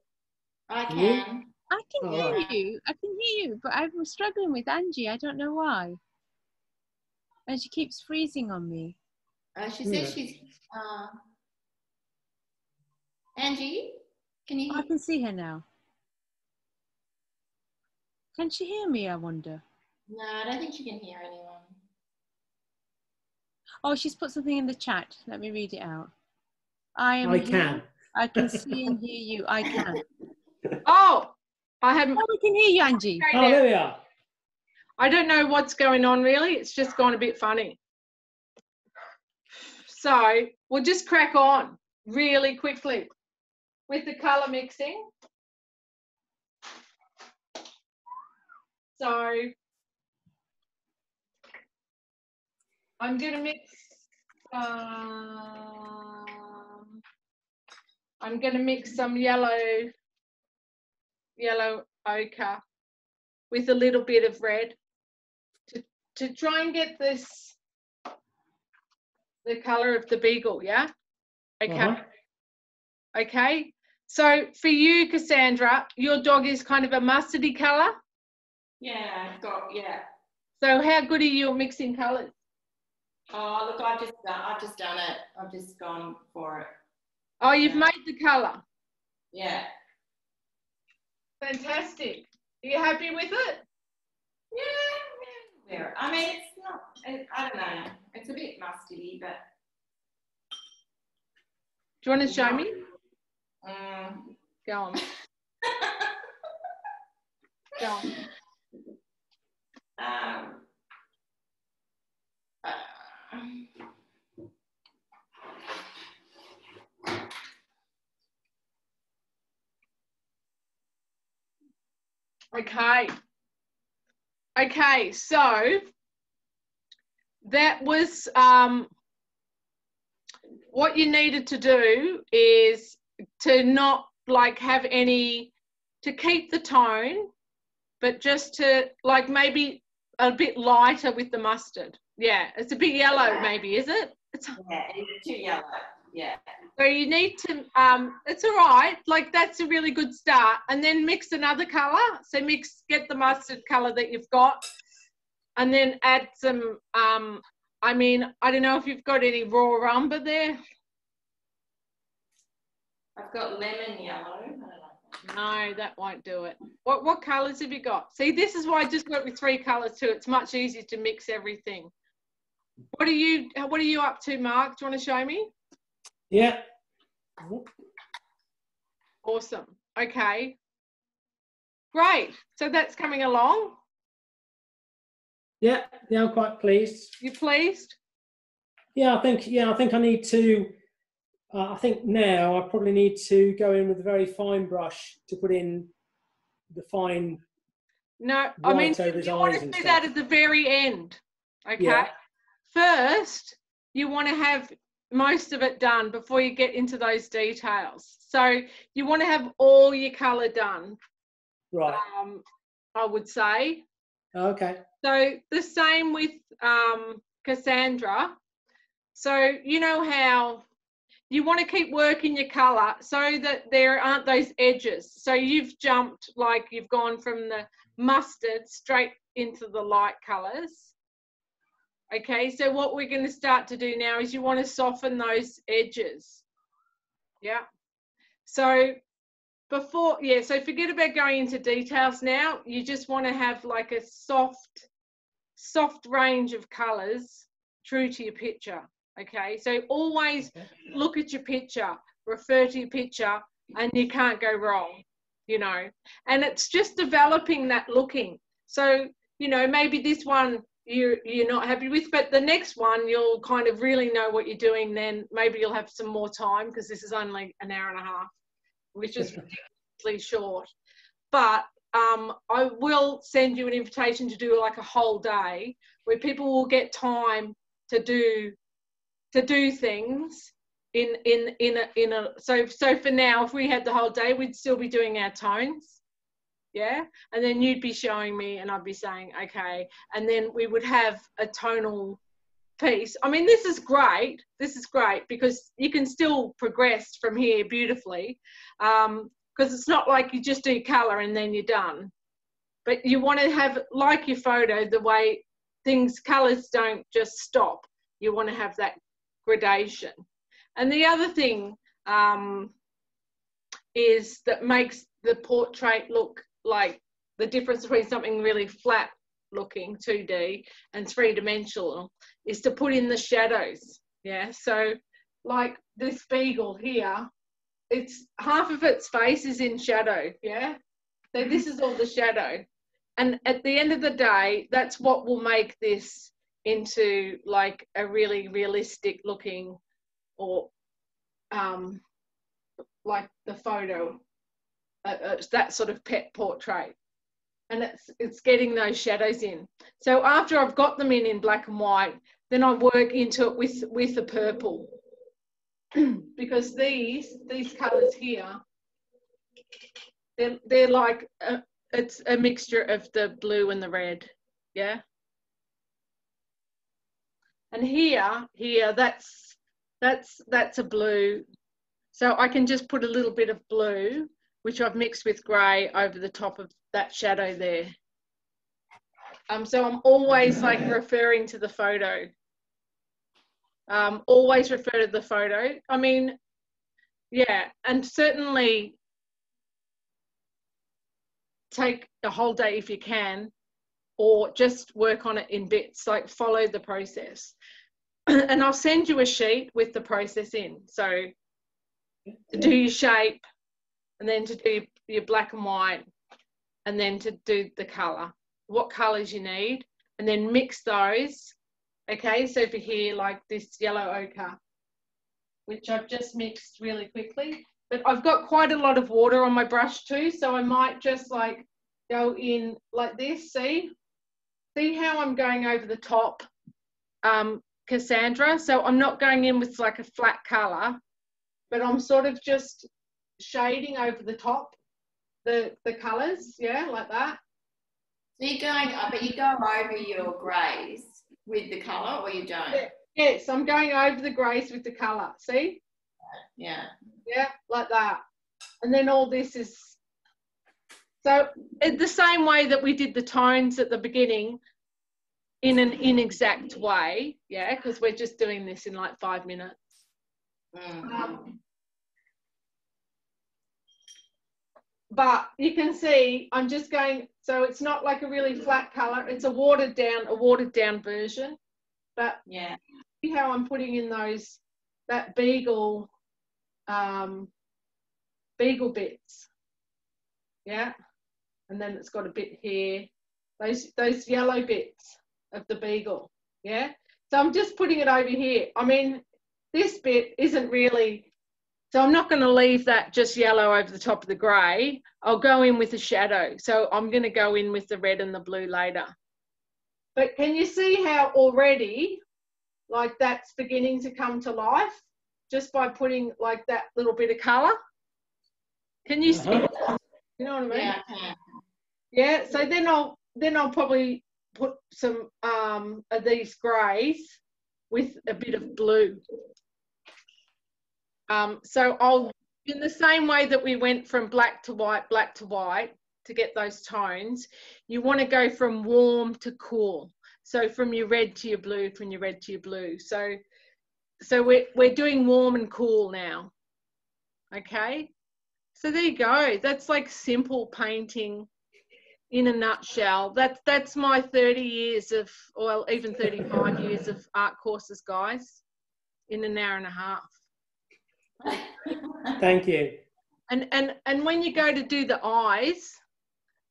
I Can you? can. I can Oh, hear right. you. I can hear you, but I'm struggling with Angie. I don't know why. And she keeps freezing on me. Uh, she Yeah. says she's. Uh, Angie, can you I hear? can see her now. Can she hear me? I wonder. No, I don't think she can hear anyone. Oh, she's put something in the chat. Let me read it out. I am. I here. can. I can see and hear you. I can. Oh, I haven't. Oh, we can hear you, Angie. Oh, there we are. I don't know what's going on really. It's just gone a bit funny. So we'll just crack on really quickly with the color mixing. So I'm going to mix um, I'm going to mix some yellow, yellow ochre with a little bit of red to, to try and get this, the color of the beagle, yeah? Okay. Uh-huh. Okay. So for you, Cassandra, your dog is kind of a mustardy color. Yeah, I've got yeah. So how good are you at mixing colors? Oh look, I've just done I've just done it. I've just gone for it. Oh, you've Yeah. made the color. Yeah. Fantastic. Are you happy with it? Yeah, yeah. I mean, it's not. It, I don't know. It's a bit musty, but Do you want to show me? um, Go on. Go on. um, Okay. Okay, so that was um, what you needed to do is to not like have any, to keep the tone, but just to like maybe a bit lighter with the mustard. Yeah, it's a bit yellow, maybe, is it? It's yeah, it's too yellow. Yeah. So you need to, um, it's all right. Like that's a really good start. And then mix another color. So mix, get the mustard color that you've got, and then add some. Um, I mean, I don't know if you've got any raw umber there. I've got lemon yellow. I don't know. No, that won't do it. What what colors have you got? See, this is why I just went with three colors too. It's much easier to mix everything. What are you What are you up to, Mark? Do you want to show me? Yeah. Awesome. Okay. Great. So that's coming along. Yeah. Yeah. I'm quite pleased. You pleased? Yeah. I think. Yeah. I think I need to. Uh, I think now I probably need to go in with a very fine brush to put in the fine. No, I mean you want to do that at the very end. Okay. Yeah. First, you want to have most of it done before you get into those details. So you want to have all your colour done. Right. Um, I would say. Okay. So the same with um, Cassandra. So you know how you want to keep working your colour so that there aren't those edges. So you've jumped like you've gone from the mustard straight into the light colours. Okay, so what we're going to start to do now is you want to soften those edges. Yeah. So before, yeah, so forget about going into details now. You just want to have like a soft, soft range of colours true to your picture. Okay, so always look at your picture, refer to your picture, and you can't go wrong, you know. And it's just developing that looking. So, you know, maybe this one you you're not happy with, but the next one you'll kind of really know what you're doing. Then maybe you'll have some more time because this is only an hour and a half, which is ridiculously short. But um, I will send you an invitation to do like a whole day where people will get time to do to do things in in in a in a so so for now if we had the whole day we'd still be doing our tones yeah? And then you'd be showing me and i'd be saying okay. And then we would have a tonal piece. I mean this is great. This is great because you can still progress from here beautifully um because it's not like you just do color and then you're done. But you want to have like your photo the way things colors don't just stop. You want to have that gradation. And the other thing um, is that makes the portrait look like the difference between something really flat looking 2D and three dimensional is to put in the shadows. Yeah, so like this beagle here, it's half of its face is in shadow. Yeah, so this is all the shadow. And at the end of the day, that's what will make this into like a really realistic looking or um, like the photo uh, uh, that sort of pet portrait. And it's it's getting those shadows in. So after i've got them in in black and white then i work into it with with the purple. Because these these colors here they're, they're like a, it's a mixture of the blue and the red. Yeah? And here here that's that's that's a blue. So I can just put a little bit of blue which I've mixed with grey over the top of that shadow there um so I'm always like referring to the photo um, always refer to the photo. I mean, yeah, and certainly take a whole day if you can, or just work on it in bits, like follow the process. and I'll send you a sheet with the process in. So do your shape, and then to do your black and white, and then to do the colour, what colours you need, and then mix those Okay, so for here, like this yellow ochre, which I've just mixed really quickly. But I've got quite a lot of water on my brush too, so I might just like go in like this, see? See how I'm going over the top, um, Cassandra? So I'm not going in with like a flat colour, but I'm sort of just shading over the top the, the colours, yeah, like that. So you're going, but you go over your greys with the colour or you don't? Yeah. Yes, I'm going over the greys with the colour. See? Yeah. Yeah, like that. And then all this is so the same way that we did the tones at the beginning in an inexact way, yeah, because we're just doing this in like five minutes. Mm. Um, but you can see I'm just going, so it's not like a really flat color, it's a watered down, a watered down version. But yeah, see how I'm putting in those, that beagle, um, beagle bits. Yeah. And then it's got a bit here, those, those yellow bits of the beagle. Yeah. So I'm just putting it over here. I mean, this bit isn't really so I'm not going to leave that just yellow over the top of the grey. I'll go in with a shadow. So I'm going to go in with the red and the blue later. But can you see how already, like that's beginning to come to life just by putting like that little bit of colour? Can you see? Uh-huh. You know what I mean? yeah. Yeah. So then I'll then I'll probably put some um, of these greys with a bit of blue. Um, so I'll, in the same way that we went from black to white, black to white to get those tones, you want to go from warm to cool. So from your red to your blue, from your red to your blue. So, so we're, we're doing warm and cool now. Okay. So there you go. That's like simple painting in a nutshell. That's, that's my 30 years of, well, even 35 years of art courses, guys, in an hour and a half. Thank you. And and and when you go to do the eyes,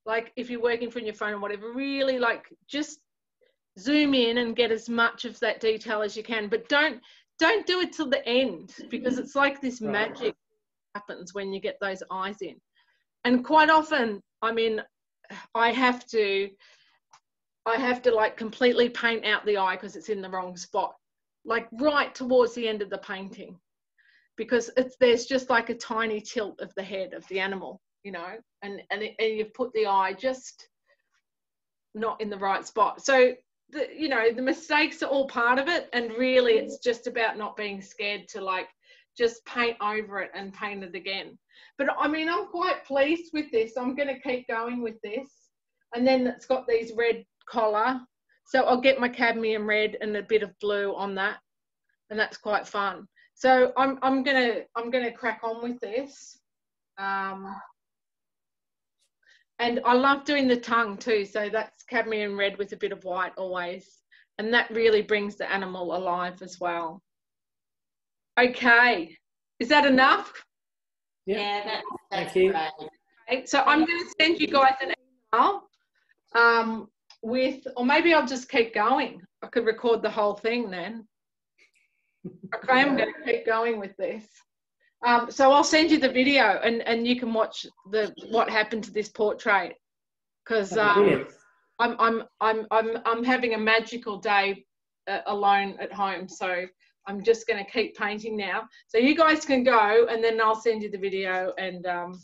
like if you're working from your phone or whatever, really like just zoom in and get as much of that detail as you can. But don't don't do it till the end because it's like this magic happens when you get those eyes in. And quite often, I mean, I have to I have to like completely paint out the eye because it's in the wrong spot, like right towards the end of the painting because it's there's just like a tiny tilt of the head of the animal, you know, and and, it, and you've put the eye just not in the right spot. So the you know the mistakes are all part of it, and really mm. it's just about not being scared to like just paint over it and paint it again. But I mean, I'm quite pleased with this. I'm going to keep going with this, and then it's got these red collar. So I'll get my cadmium red and a bit of blue on that, and that's quite fun. So I'm I'm gonna I'm gonna crack on with this. Um, and I love doing the tongue too. So that's cadmium red with a bit of white always. And that really brings the animal alive as well. Okay, is that enough? Yeah. Yeah, that, that's Thank you. Okay, so I'm going to send you guys an email um, with, or maybe I'll just keep going. I could record the whole thing then. Okay, I'm going to keep going with this. Um, so I'll send you the video and, and you can watch the what happened to this portrait because um, I'm, I'm, I'm, I'm, I'm having a magical day uh, alone at home. So I'm just going to keep painting now. So you guys can go and then I'll send you the video and um,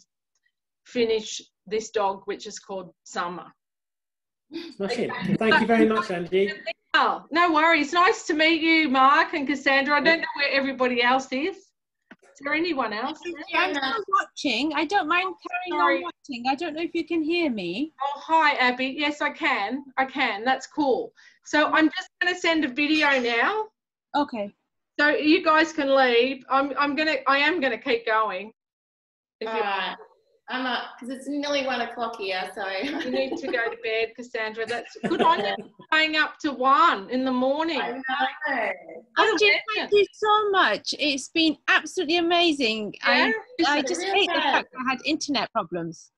finish this dog, which is called Summer. Smashing. Well, thank you very much, Angie. Oh, no worries. Nice to meet you, Mark and Cassandra. I don't know where everybody else is. Is there anyone else? I'm still watching. I don't mind carrying Sorry. on watching. I don't know if you can hear me. Oh, hi, Abby. Yes, I can. I can. That's cool. So I'm just going to send a video now. Okay. So you guys can leave. I'm, I'm going to, I am going to keep going. If All you, right. I'm up because it's nearly one o'clock here. So you need to go to bed, Cassandra. That's good on you. Staying up to one in the morning. I know. Good Angie, thank you. you so much. It's been absolutely amazing. Yeah, I, I just real hate the fact I had internet problems.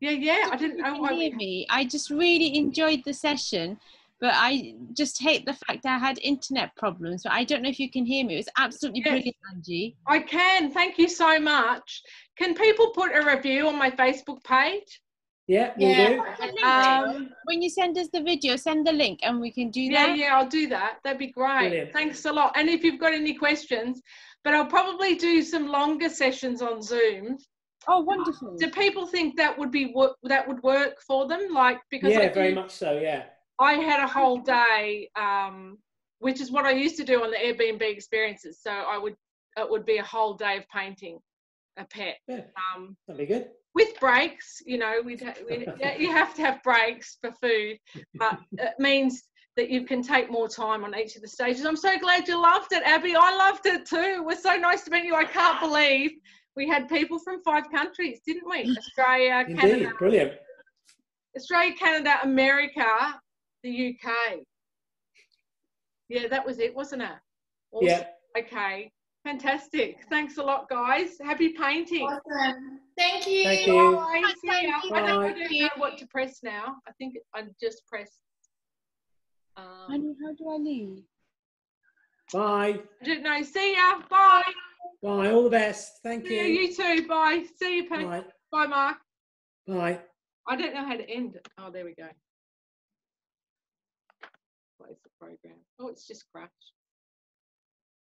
yeah, yeah. I didn't know why. hear me. I just really enjoyed the session, but I just hate the fact I had internet problems. But I don't know if you can hear me. It was absolutely Yes. brilliant, Angie. I can. Thank you so much. Can people put a review on my Facebook page? Yeah, we'll Yeah. do. Um, When you send us the video, send the link and we can do yeah, that. yeah, I'll do that. That'd be great. Brilliant. Thanks a lot. And if you've got any questions, but I'll probably do some longer sessions on Zoom. Oh, wonderful. Do people think that would be that would work for them? Like because I Yeah, very much so. Yeah. I had a whole day, um, which is what I used to do on the Airbnb experiences. So I would it would be a whole day of painting a pet. Yeah. Um, That'd be good. with breaks, you know, we'd ha- we yeah, you have to have breaks for food, but it means that you can take more time on each of the stages. I'm so glad you loved it, Abby. I loved it too. It was so nice to meet you. I can't believe we had people from five countries, didn't we? Australia, Indeed. Canada, Brilliant. Australia, Canada, America, the UK. Yeah, that was it, wasn't it? Awesome. Yeah. Okay. Fantastic. Thanks a lot, guys. Happy painting. Awesome. Thank you. Thank you. Bye. See ya. Thank I don't, I don't know what to press now. I think I just pressed. Um, Honey, how do I leave? Bye. I don't know. See ya. Bye. Bye. All the best. Thank See you. You too. Bye. See you, Pete. Bye. Bye, Mark. Bye. I don't know how to end it. Oh, there we go. Close the program. Oh, it's just crashed.